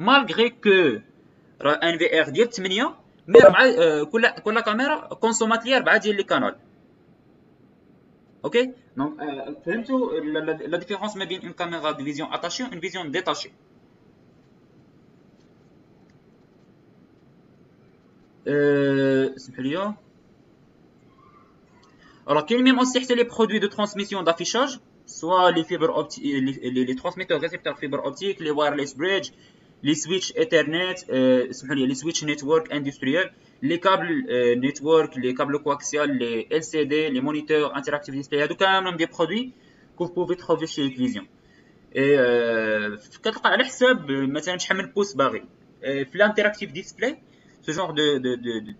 مالغري كو راه ان في ار ديال 8 مي ربعه كل كل كاميرا كونسومات لي ربعه ديال لي كانال اوكي دونك فهمتوا لا ديفيرونس ما بين اون كاميرا دو فيزيون اتاشي اون فيزيون ديتاشي اسمحوا لي Alors, qu'il y a aussi les produits de transmission d'affichage, soit les fibres optiques, les, les, les, transmetteurs récepteurs fibres optiques, les wireless bridge, les switches Ethernet, euh, les switches network industriels, les câbles euh, network, les câbles coaxiales, les LCD, les moniteurs interactive display, donc quand même des produits que vous pouvez trouver chez Equivision. Et كتلقى على حساب مثلا شحال من بوس باغي في الانتراكتيف ديسبلاي ce genre de, de, de, de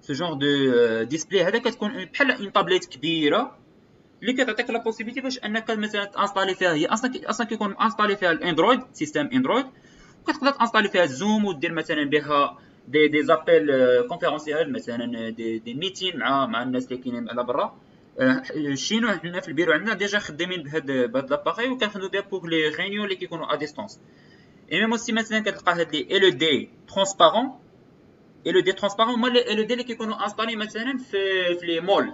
ce genre de ديسبلاي هذا كتكون بحال اون طابليت كبيره اللي كتعطيك لا بوسيبيتي باش أنك مثلا تانستالي فيها هي أصلا أصلا كيكون انستالي فيها الأندرويد سيستم اندرويد وكتقدر تانستالي فيها الزوم ودير مثلا بها دي دي زابيل كونفيرونسيال مثلا دي, دي ميتين مع مع الناس اللي كاينين على برا. الشينو حنا في البيرو عندنا ديجا خدامين بهاد بهاد لاباغي وكنخدمو بها بوغ لي رينيون اللي كيكونوا ا ديستونس اي ميم اوسي مثلا كتلقى هاد لي ال دي ترونسبارون ال دي ترونسبارون هما ال دي اللي كيكونوا انستالي مثلا في في لي مول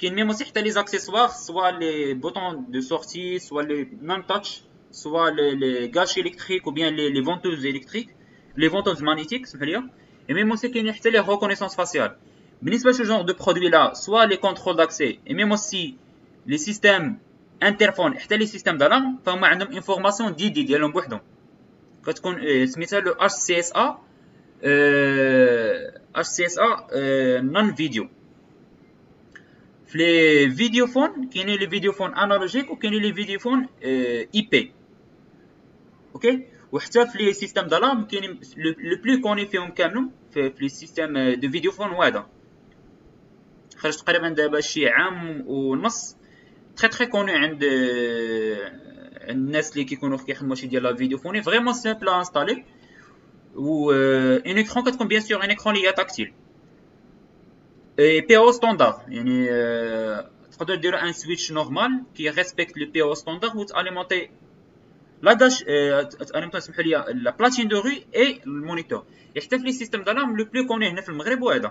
كاين ميم حتى لي زاكسيسوار سوا لي بوطون دو سورتي سوا لي نون تاتش سوا لي غاشي الكتريك ou bien لي فونتوز الكتريك لي فونتوز مانيتيك سمح لي et même aussi كاين حتى لي reconnaissance faciale بالنسبه لهذا genre de produit là soit les contrôles d'accès et même aussi les systèmes انترفون حتى لي سيستيم دالارم فهما عندهم انفورماسيون دي دي ديالهم بوحدهم كتكون سميتها لو اش سي اس ا اش في لي فيديو فون كاينين لي فيديو فون انالوجيك وكاينين لي فيديو فون اي بي أوكي وحتى في لي سيستيم دالارم كاينين لو بلو كوني فيهم كاملهم في لي سيستيم دو فيديو فون واحدة خرج تقريبا دابا شي عام ونص تري تري كوني عند الناس اللي كيكونوا كيخدموا شي ديال لا فيديو فوني فريمون سامبل انستالي و ان كتكون بيان سور ان اكرون اللي هي تاكتيل بي او ستاندار يعني تقدروا ديروا ان سويتش نورمال كي ريسبكت لو بي او ستاندار و تاليمونتي لا داش تاليمونتي سمحوا لي لا بلاتين دو ري اي المونيتور حتى في لي سيستيم دالارم لو بلو كوني هنا في المغرب هو هذا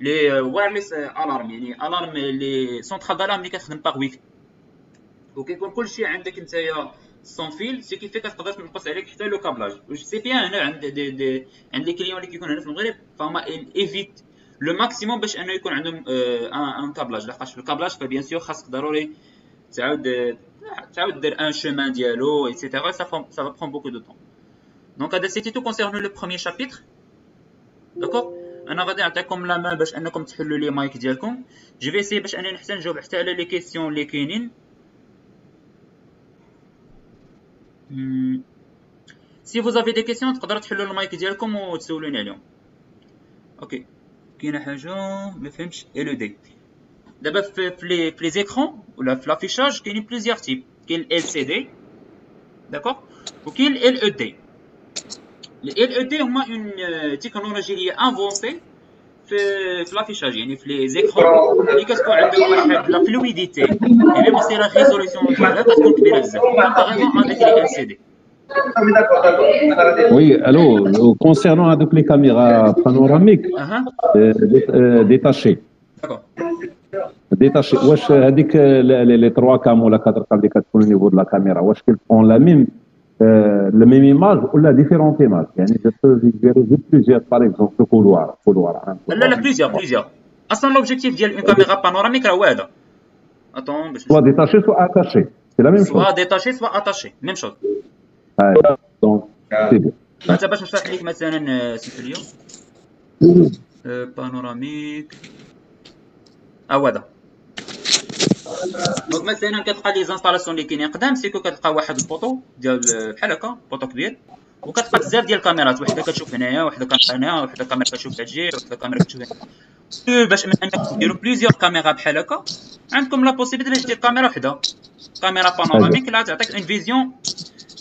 لي وايرليس الارم يعني الارم لي سونترال دالارم اللي كتخدم باغ ويفي وكيكون كلشي عندك نتايا سون فيل سي كيفي كتقدر تنقص عليك حتى لو كابلاج سي بيان هنا عند دي دي عند لي كليون اللي كيكون هنا في المغرب فهما ايفيت لو ماكسيموم باش انه يكون عندهم ان كابلاج لحقاش الكابلاج فبيان سور خاصك ضروري تعاود تعاود دير ان شومان ديالو ايتترا سا سا va prendre beaucoup de temps donc هذا سيتي تو concernant لو بروميير شابيتر داكور انا غادي نعطيكم لا مان باش انكم تحلوا لي مايك ديالكم جو في سي باش انني حتى نجاوب حتى على لي كيسيون اللي كاينين سي فوز افي دي كيسيون تقدروا تحلوا المايك ديالكم وتسولوني عليهم اوكي كاينه حاجه ما فهمتش ال دي دابا في لي في لي زيكرون ولا في لافيشاج كاينين بليزيور تيب كاين ال سي دي داكوغ وكاين ال او دي ال او دي هما اون تكنولوجي اللي انفونسي في في لافيشاج يعني في لي زيكرون اللي كتكون عندك واحد لا فلويديتي يعني مصير لا ريزوليسيون ديالها كتكون كبيره بزاف كومباريزون افيك لي ال سي دي Oui, alors, euh, concernant les caméras panoramiques ah, ah. Euh, euh, détachées. Détachées. Wesh, euh, les, les trois cams ou la quatre cams au niveau de la caméra, wesh, qu'elles prend la même, euh, la même image ou la différente image? Yani, je peux visualiser plusieurs, par exemple, le couloir. couloir, hein, couloir là, plusieurs, plusieurs. Ah, Aslan, l'objectif d'une caméra panoramique, là, ouais. Attends, Soit détachée, soit attachée. C'est la même chose. Soit détachée, soit attachée. Même chose. هاي دونك سي بيان انت باش نشرح لك مثلا لي بانوراميك آه هذا دونك مثلا كتلقى لي زانستالاسيون اللي كاينين قدام سيكو كتلقى واحد البوطو ديال بحال هكا بوطو كبير وكتلقى بزاف ديال الكاميرات وحده كتشوف هنايا وحده كتلقى هنا وحده كاميرا كتشوف هاد وحده كاميرا كتشوف هنا باش انك ديروا بليزيور كاميرا بحال هكا عندكم لا بوسيبيتي باش دير كاميرا وحده كاميرا بانوراميك اللي تعطيك اون فيزيون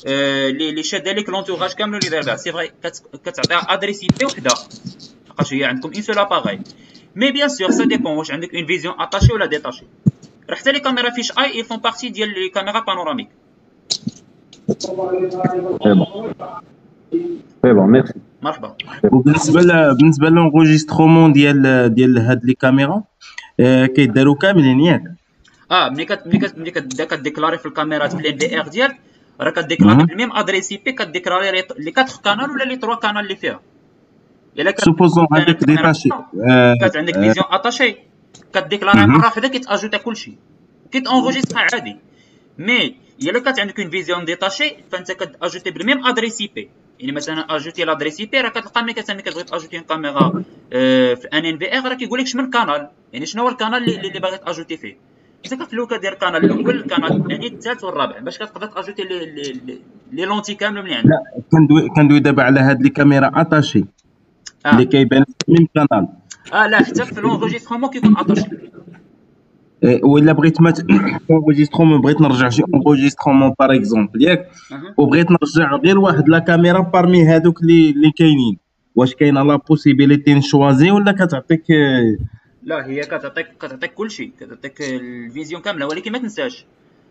اللي اللي شاده لك لونتوراج كامل اللي داير بها سي فري كتعطيها ادريس اي بي وحده لحقاش هي عندكم اون سول اباغاي مي بيان سور سا ديبون واش عندك اون فيزيون اتاشي ولا ديتاشي راه حتى لي كاميرا فيش اي يفون بارتي ديال لي كاميرا بانوراميك سي بون سي بون ميرسي مرحبا وبالنسبه ل... بالنسبه لونغوجيسترومون ديال ديال هاد لي كاميرا آه كيداروا كاملين ياك اه ملي كت ملي كت ملي كتبدا كديكلاري في الكاميرات في الان في ار ديالك راه كديكلاري بالميم ادريس اي بي كديكلاري لي 4 كانال ولا لي 3 كانال اللي فيها؟ إلا سوبوزون هذاك ديتاشي كانت عندك فيزيون اتاشي كديكلاري مره واحدة كيتاجوتا كلشي كيتانغوجيسترا عادي. مي إلا كانت عندك اون فيزيون ديتاشي فأنت كتأجوتي بالميم ادريس اي بي يعني مثلا أجوتي لادريس اي بي راه كتلقى ملي كتبغي تاجوتي كاميرا في ان ان في ار راه كيقول لك شمن كانال يعني شنو هو الكانال اللي باغي تأجوتي فيه. انت كتلوكا ديال القناه الأول القناه يعني الثالث والرابع. باش كتقدر تأجوتي لي لي لي لونتي كاملين اللي عندك لا كندوي كندوي دابا على هاد لي كاميرا اتاشي اللي آه. كيبان في ميم كانال آه لا حتى في لونجيسترومون كيكون اتاشي ولا بغيت ما اونجيسترومون بغيت نرجع شي اونجيسترومون باغ اكزومبل ياك. وبغيت نرجع غير واحد لا كاميرا بارمي هادوك اللي اللي كاينين. واش كاينة لا بوسيبيليتي نشوازي ولا كتعطيك آه، لا هي كتعطيك كتعطيك كل شيء كتعطيك الفيزيون كاملة ولكن ما تنساش.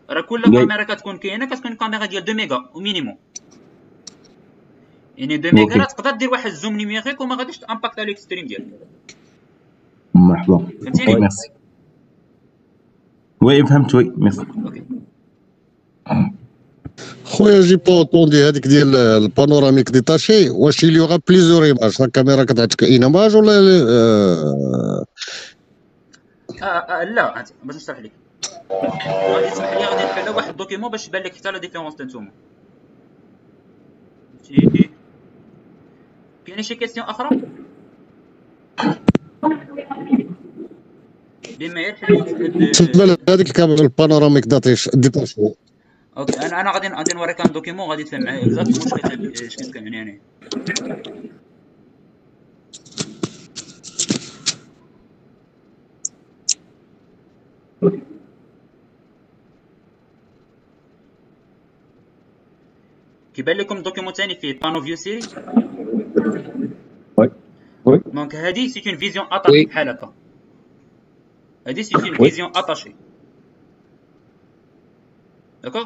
راه كل جاي. كاميرا كتكون كاينة كتكون كاميرا ديال 2 ميغا ومينيموم يعني 2 ميغا. راه تقدر دير واحد الزوم نيميريك وما غاديش تأمباكت عليك ستريم ديالك. مرحبا. فهمتيني؟ ميرسي وي فهمت وي ميرسي أوكي. خويا جي با اوتوندي هذيك ديال البانوراميك ديتاشي واش il y aura plusieurs images لا كاميرا كتعطيك ايماج ولا آه، آه آه لا باش نشرح لك. غادي تسمح لي غادي نحل واحد الدوكيمون باش يبان لك حتى لا ديفيرونس تنتوما فهمتي؟ كاينة شي كيسيون أخرى؟ بما يرحل لهذيك الكاميرا البانوراميك ديتاشي أوكي أنا أنا غادي غادي نوريك ان دوكيمون غادي تفهم معايا اكزاكتومون اش كتعني اش كتعني يعني. كيبان لكم دوكيمون ثاني فيه بانو فيو سيري وي. وي. دونك هادي سي اون فيزيون اتاشي. بحال هكا. هادي سي اون. فيزيون اتاشي داكوغ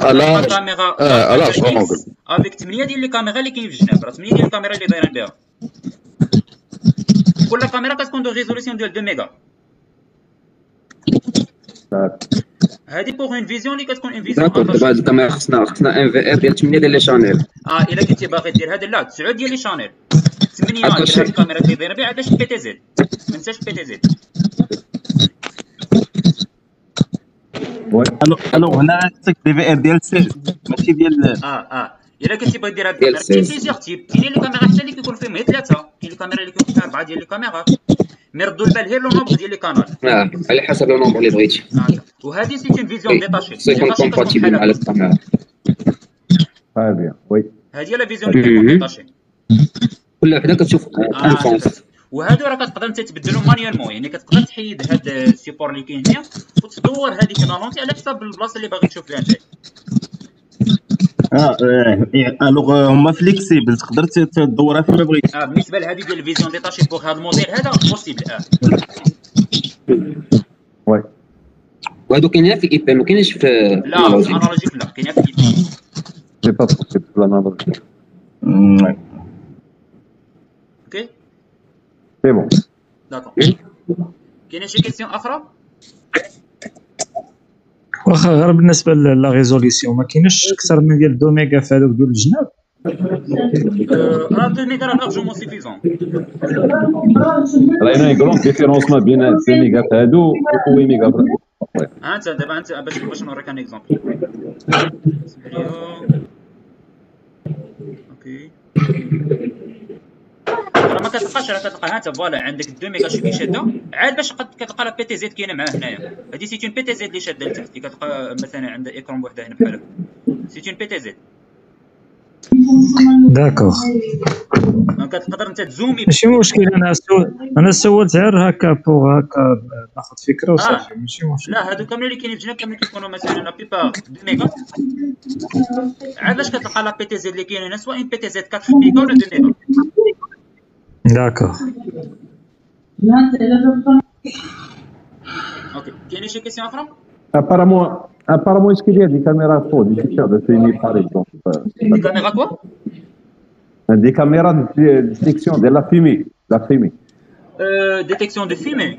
ا لارج كاميرا آه ا لارج اونغل افيك 8 ديال لي كاميرا اللي كاين في الجناب راه 8 ديال الكاميرا اللي دايرين بها كل كاميرا كتكون دو ريزوليسيون ديال 2 ميغا هادي بوغ اون فيزيون اللي كتكون اون فيزيون داكور دابا هاد الكاميرا خصنا خصنا ان في ار ديال 8 ديال لي شانيل آه الا كنتي باغي دير هذا لا 9 ديال لي شانيل 8 هذا ديال. هاد الكاميرا اللي دايره بها علاش بي تي زد ما تنساش بي تي زد وي ألو ألو هنا خصك دي في ار ديال سي ماشي ديال آه آه. إلا كنتي باغي دير هاد الكاميرا. كاين سيز. بليزيوغ تيب كاين لي كاميرا حتى اللي كيكون فيهم غير ثلاثة. كاين لي كاميرا اللي كيكون فيها أربعة ديال لي كاميرا. مي ردوا البال غير لو نومبر ديال لي كانال آه على حسب لو نومبر اللي بغيتي. هكا وهذه سي اون فيزيون ديتاشي خصو يكون كومباتيبل مع الكاميرا تري بيان وي هذه هي لا فيزيون ديتاشي كل وحده كتشوف شفت. وهادو راه كتقدر انت تبدلهم مانيوالمون يعني كتقدر تحيد هاد السيبور اللي كاين هنا وتدور هذيك لالونتي على حسب البلاصة اللي باغي تشوف فيها انت آه آه، إيه، الوغ هما فليكسيبل تقدر تدورها فيما بغيتي آه بالنسبة لهذه ديال الفيزيون ديتاشي بوغ هذا الموديل هذا بوسيبل آه. وي وهادو كاينين في الاي بي ما كاينينش في لا الانالوجيك أنالوجيك لا كاينة في الايد سي با بوسيبل في الانالوجي مم. أوكي سي بون داكور كاينة شي كيسيون أخرى؟ واخا غير بالنسبة لا ريزوليسيون ما كاينش أكثر من ديال 2 ميغا في هذوك ديال الجناب؟ آه، راه 2 ميغا راه لارجومون سيفيزون راينا كرون ديفيرونس ما بين 2 ميغا هادو و 8 ميغا وي ها أنت دابا أنت باش باش نوريك ان اكزومبل أوكي راه ما كتلقاش راه كتلقى ها انت فوالا عندك 2 ميغا شي شاده عاد باش كتلقى لا بي تي زد كاينة معاه هنايا. هادي سي بي تي زد اللي شادة لتحت اللي كتلقى مثلا عندها ايكرون بوحدها هنا بحال هكا سي بي تي زد داكوغ دونك كتقدر انت تزومي. ماشي مشكل أنا سو... أنا سولت غير هكا بوغ هكا ناخذ فكرة وصافي. ماشي مشكل. لا هادو كاملين اللي كاينين في الجناب كاملين كيكونوا مثلا لا بيبار 2 ميغا عاد باش كتلقى لا بي تي زد اللي كاين هنا سواء بي تي زد 4 ميغا ولا 2 ميغا D'accord. Ok. Quelle est question après Apparemment, apparemment est-ce qu'il y a des caméras pour des fichiers de filmer par exemple Des caméras quoi Des caméras de détection de la fumée. La fumée. Euh, détection de fumée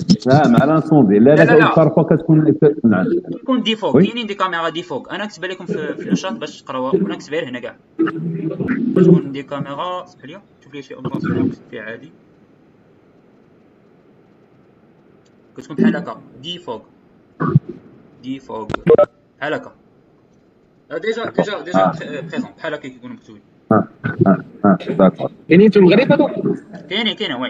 لا مع لانسوندي لا لا، لا، لا لا. بارفوا كتكون نعم. يكون ديفوغ وي. كاينين دي كاميرا ديفوغ أنا كتبها لكم في, في الشات باش تقراوها. وأنا كتبها هنا كاع. كتكون دي كاميرا اسمح لي. شوف لي شي كتب فيها عادي. كتكون بحال هكا. ديفوغ ديفوغ بحال هكا. ديجا ديجا ديجا بريزون بحال هكا كيكونوا مكتوبين. آه آه آه. داكور كاينين في المغرب هادو؟ كاينين كاينين وي.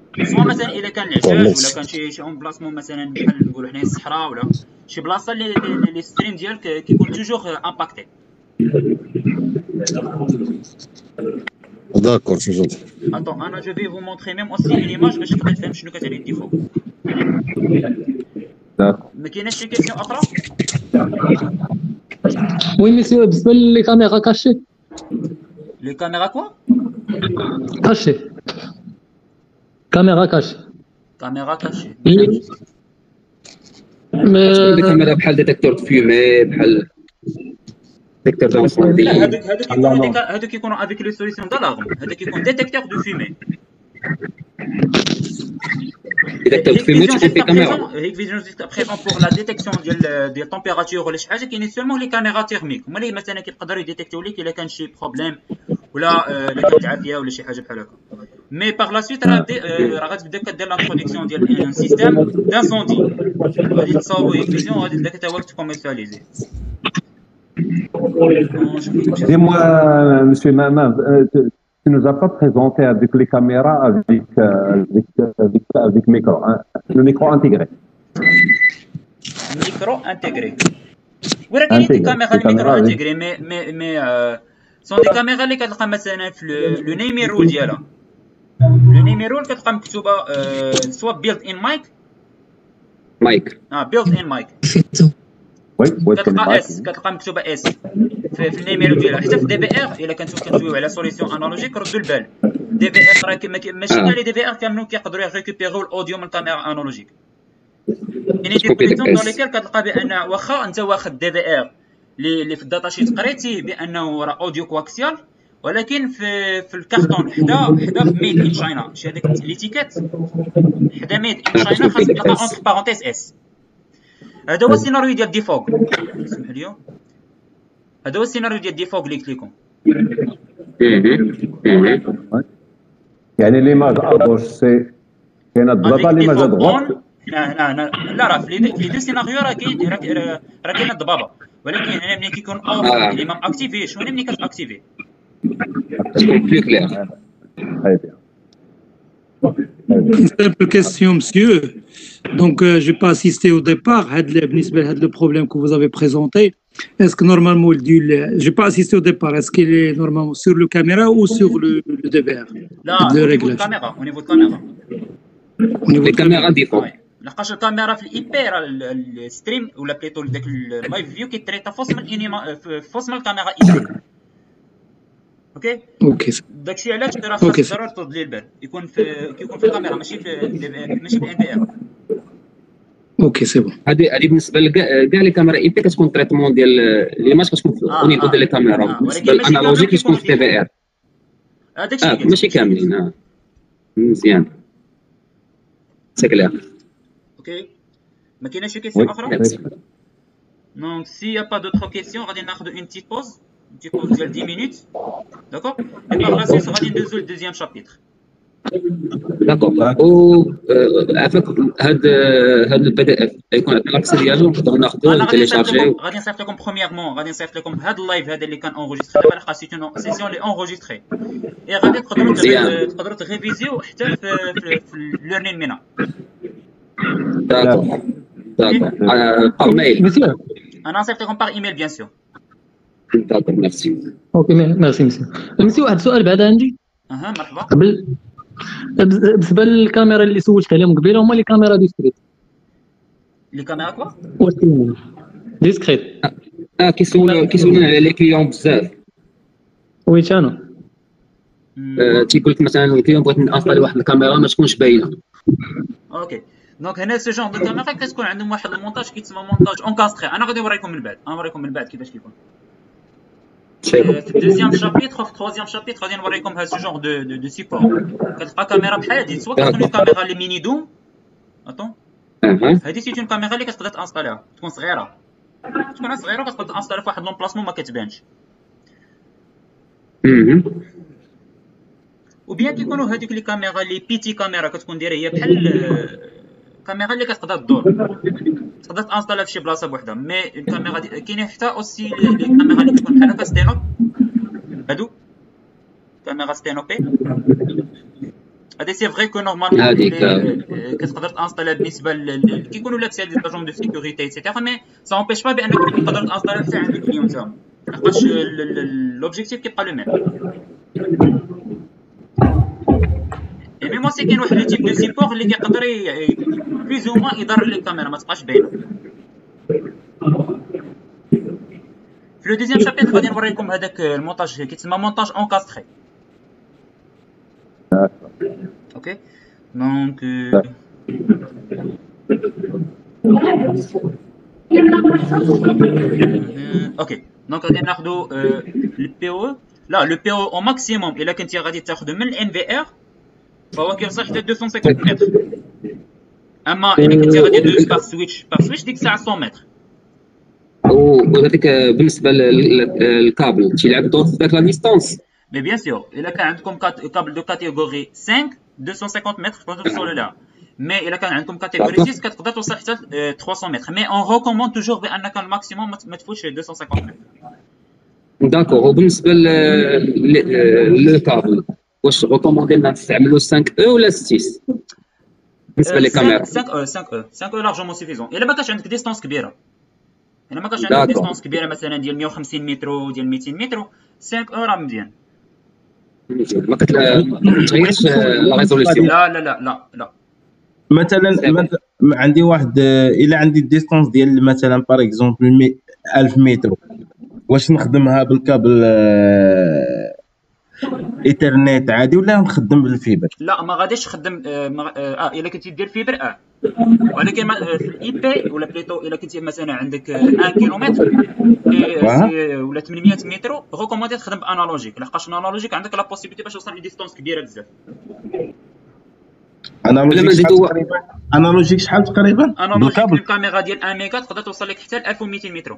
سواء مثلا إذا كان العشاش ولا كان شي شي اون بلاصمون مثلا بحال نقولوا حنايا الصحراء ولا شي بلاصة اللي اللي- اللي الستريم ديالك كيكون توجور امباكتي داكور شو جونتي Attends, Anna, je vais vous montrer même aussi une image باش تقدر تفهم شنو كتعني الديفو. ما كايناش شي كيسيون أخرى؟ وي مسيو بالنسبة لي كاميرا كاشي لي كاميرا كوا؟ كاشي كاميرا كاشي كاميرا كاشي. دي ما- كاميرا بحال ديتيكتور دو فيمي بحال ديتيكتور لا دانسوندي هادوك هادوك كيكونوا افيك لو سوليسيون دالارم، هذا كيكون ديتيكتور دو فيمي. ديتيكتور دو فيمي تكون فيه كاميرا هيك فيزيون جوستا بريزون بوغ لا ديتيكسيون ديال ديال تمبيراتور ولا شي حاجة كاينين سولمون لي كاميرا تيرميك، هما اللي مثلا كيقدروا يديتيكتيو ليك الا كان شي بروبليم ولا الا كانت عافيه ولا شي حاجة بحال هكا. مي باغ لا سويت راه دي- آه، راه غتبدا كدير لانتروديكسيون ديال ان سيستيم دانسوندي غادي تصاوبو هيك فيزيون غادي تبدا حتى هو تكوميرسياليزي Dis-moi, euh, monsieur Maman, euh, tu tu nous as pas présenté avec les caméras avec, euh, avec, avec, avec micro, hein, le micro intégré. ميكرو انتيغري وراه كاينين دي Intégré. كاميرا دي الميكرو كاميرا انتيغري مي مي مي آه، سون دي كاميرا اللي كتلقى مثلا في لو- لو نيميرو ديالها لو نيميرو كتلقى مكتوبه آه، سوا بيلد ان مايك مايك آه بيلد ان مايك كتلقى اس كتلقى مكتوبة اس في, في النيميرو ديالها. حتى في دي بي ار إلا كنتو كنجويو على سوليسيون انالوجيك ردوا البال. دي بي ار راه ماشي كاع لي دي بي ار كاملين كيقدروا يريكوبيريو الأوديو من الكاميرا انالوجيك كاينين دي ديك دون اس. ليكال كتلقى بأن واخا أنت واخد دي بي ار اللي اللي في الداتا شيت قريتي بأنه راه اوديو كواكسيال ولكن في في الكارتون حدا حدا ميد ان تشاينا شي هذيك ليتيكيت حدا ميد ان تشاينا خاص تلقى اونتر بارونتيز اس هذا هو السيناريو ديال ديفوغ. اسمح لي. هذا هو السيناريو ديال ديفوغ اللي قلت لكم. يعني l'image à gauche, c'est كاينة الضبابه ديفوغ droite. اون لا لا لا راه في لي لي دو سيناريو راه كاين راه كاينة الضبابة. ولكن أنا ملي كيكون اوف آه. اللي ما اكتيفيش وأنا ملي كتاكتيفي تكون بلو كلير Très bien. Une simple question, monsieur. Donc, euh, je n'ai pas assisté au départ. Had le- بالنسبة لهاد le problème que vous avez présenté, est-ce que normalement, je n'ai pas assisté au départ, est-ce qu'il est normalement sur le caméra ou sur le, le DVR لا Le au niveau réglage. الكاميرا au niveau الكاميرا au niveau لي de كاميرا ديفوق وي. لقاش الكاميرا في الاي بي راه ال- ال- الستريم ولا بليتو داك اللايف فيو كيتريتا فوس من الانيما فوس من الكاميرا اي أوكي؟ Ok, داكشي علاش راه. خاص ضروري ترد ليه البال يكون في كيكون في الكاميرا ماشي في ماشي في ان بي ار أوكي سي بون هذه هذه بالنسبة لكاع كاع لي كاميرا اي بي كتكون تريتمون ديال ليماج كتكون في آه، أو نيفو آه. ديال لي كاميرا آه، بالنسبة كاملين كتكون في تي في آر. هذاك الشيء اللي قلت. ماشي كاملين. مزيان سي كلير أوكي. ما كايناش شي كيسيون. أخرى؟ دونك سي يا با دوطخ كيسيون غادي ناخذ اون بتيت بوز اون بتيت بوز ديال 10 مينوت داكور اي باغ لا سويت غادي ندوزو للدوزيام شابيتر داكور و آه، عافاك هاد هاد البي دي اف يكون عندنا لاكسي ديالو نقدروا ناخذوه انا غادي نصيفط نتيليشارجيو لكم غادي نصيفط لكم برومييرمون غادي نصيفط لكم هاد اللايف هذا اللي كان اونجستري دابا لقى سيتون سيسيون لي اونجستري اي غادي تقدروا مزيان. تغ- تقدروا تغيفيزيو حتى في في, في الليرنين مينا داكور داكور باغ ميل مسيو انا نصيفط لكم باغ ايميل بيان سور داكور ميرسي أوكي ميرسي مسيو مسيو واحد السؤال بعد عندي. أها مرحبا. قبل بالنسبة للكاميرا اللي سولت عليهم قبيلة هما لي كاميرا ديسكريت لي كاميرا كوا واش ديسكريت آه كيسولوا كيسولونا على لي كليون بزاف وي أنا آه، تيقول لك مثلا الكليون بغيت نانستالي واحد الكاميرا ما تكونش باينة. أوكي. دونك هنا سو جونغ دو كاميرا كتكون عندهم واحد المونتاج كيتسمى مونتاج اونكاستري أنا غادي نوريكم من بعد. أنا نوريكم من بعد كيفاش كيكون. سي بون في الدوزيام شابيتر في التروازيام شابيتر غادي نوريكم هاد سو جونغ دو دو, دو سيبور كتلقى كاميرا بحال هادي سوا كتكون كاميرا لي ميني دوم اتون اها هادي سيت اون كاميرا اللي كتقدر تانستاليها تكون صغيره تكون صغيره وكتقدر تانستاليها في واحد لومبلاسمون ما كتبانش مهم. وبيان كيكونوا هذيك لي كاميرا لي بيتي كاميرا كتكون دايره هي بحال آه، كاميرا اللي كتقدر تدور. تقدر تانستالها في شي بلاصة بوحدها. مي الكاميرا دي... كاينين حتى أوسي لي كاميرا اللي كتكون بحال هكا ستينوب. هادو. كاميرا ستينوبي. هادي سي فري كو نورمالمون هاديك، اللي- كتقدر تانستالها بالنسبة كيكونوا لابسين دي طاجون دو سيكوريتي ايتترا مي سا امبيش با بأنك تقدر تانستالها حتى عند الكليون تاعهم. لحقاش لوبجيكتيف كيبقى لو ميم اي ميم سي كاين واحد لو تيب دو سيبور اللي كيقدر بلوز او موان يضر لي الكاميرا ما تبقاش باينه في لو دوزيام شابيتر غادي نوريكم هذاك المونتاج كيتسمى مونتاج اونكاستري اوكي دونك اوكي دونك غادي ناخذوا البي او لا لو بي او او ماكسيموم الا كنتي غادي تاخذ من الان في ار فهو كيوصل حتى 250 متر اما الا كنتي غادي دوز بار سويتش بار سويتش ديك الساعه 100 متر و- وهذيك آه، بالنسبه لل- لل- للكابل تيلعب دور في ذاك لا ديستونس مي بيان سور الا كان عندكم كات- كابل دو كاتيجوري 5 250 متر تقدروا توصلوا لها مي الا كان عندكم كاتيجوري 6 كتقدر توصل حتى آه، 300 متر مي اون ريكوموند توجور بانك الماكسيموم ما ت- ما تفوتش 250 متر داكور وبالنسبه ل- ل- للكابل واش ريكوموندي لنا نستعملوا 5 أو ولا 6 بالنسبة للكاميرا 5 أو 5 أو 5 أو لارجومون سيفيزون الا ما كانش عندك ديستونس كبيره الا ما كانش عندك. ديستونس كبيره مثلا ديال 150 متر ديال 200 متر 5 أو راه مزيان. ما كت- ما كتغيرش لا ريزوليسيون لا لا لا لا لا مثلا عندي واحد آه، إلا عندي الديستونس ديال مثلا باغ اكزومبل 1000 متر. واش نخدمها بالكابل آه، ايثرنت عادي ولا نخدم بالفيبر؟ لا ما غاديش تخدم آه ما- آه إلا كنتي دير فيبر آه. ولكن ما- آه، في الإي بي ولا بليتو إلا كنتي مثلا عندك 1 كيلومتر ولا 800 متر ريكوموندي تخدم بأنالوجيك. لحقاش الانالوجيك عندك لا بوسيبيتي باش توصل لديستونس كبيرة بزاف. أنالوجيك شحال تقريبا؟ أنالوجيك شحال تقريبا؟ أنالوجيك بالكابل الكاميرا ديال 1 ميجا تقدر توصل لك حتى ل 1200 متر.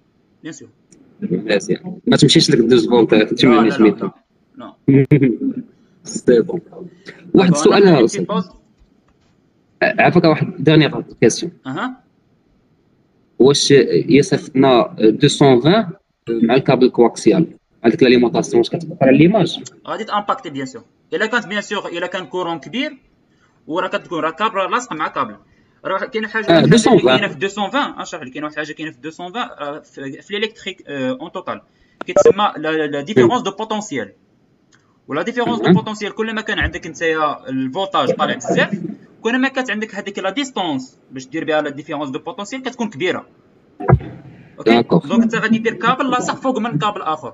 بيان سور مزيان ما تمشيش لك 12 فولت لا 800 لا متر لا لا سي بون واحد السؤال عافاك واحد ديرنيير كيسيون أها واش يصيفطنا 220 مع الكابل كواكسيال هذيك لاليمونطاسيون واش كتبقى على ليماج غادي تامباكتي بيان سور الا كانت بيان سور الا كان كورون كبير وراه كتكون راه كابل لاصق مع كابل راه كاينة حاجة آه، واحد الحاجة اللي 220. كاينة في 220 اشرح لك كاينة واحد الحاجة كاينة في 220 راه في الالكتريك اون توتال كيتسمى لا ديفيرونس دو بوتونسيال ولا ديفيرونس دو. بوتونسيال كل ما كان عندك نتايا الفولتاج طالع بزاف كل ما كانت عندك هذيك لا ديستونس باش دير بها لا ديفيرونس دو بوتونسيال كتكون كبيرة أوكي. دونك انت غادي دير كابل لاصق فوق من كابل آخر.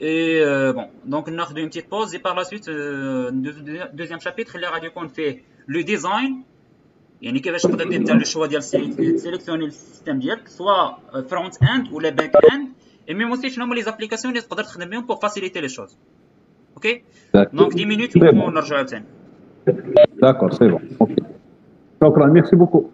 Et euh, bon, donc ناخذ une petite pause et par la suite euh, deux- deuxième chapitre اللي غادي يكون فيه le design يعني كيفاش تقدر دير انت لو شوا ديال سيليكسيوني السيستم ديالك سواء فرونت اند ولا باك اند et même aussi شنو هما لي زابليكاسيون اللي تقدر تخدم بهم pour faciliter les choses. اوكي؟ دونك 10 minutes C'est bon. ونرجعوا عاوتاني. D'accord, c'est bon. Ok. شكرا ميرسي بوكو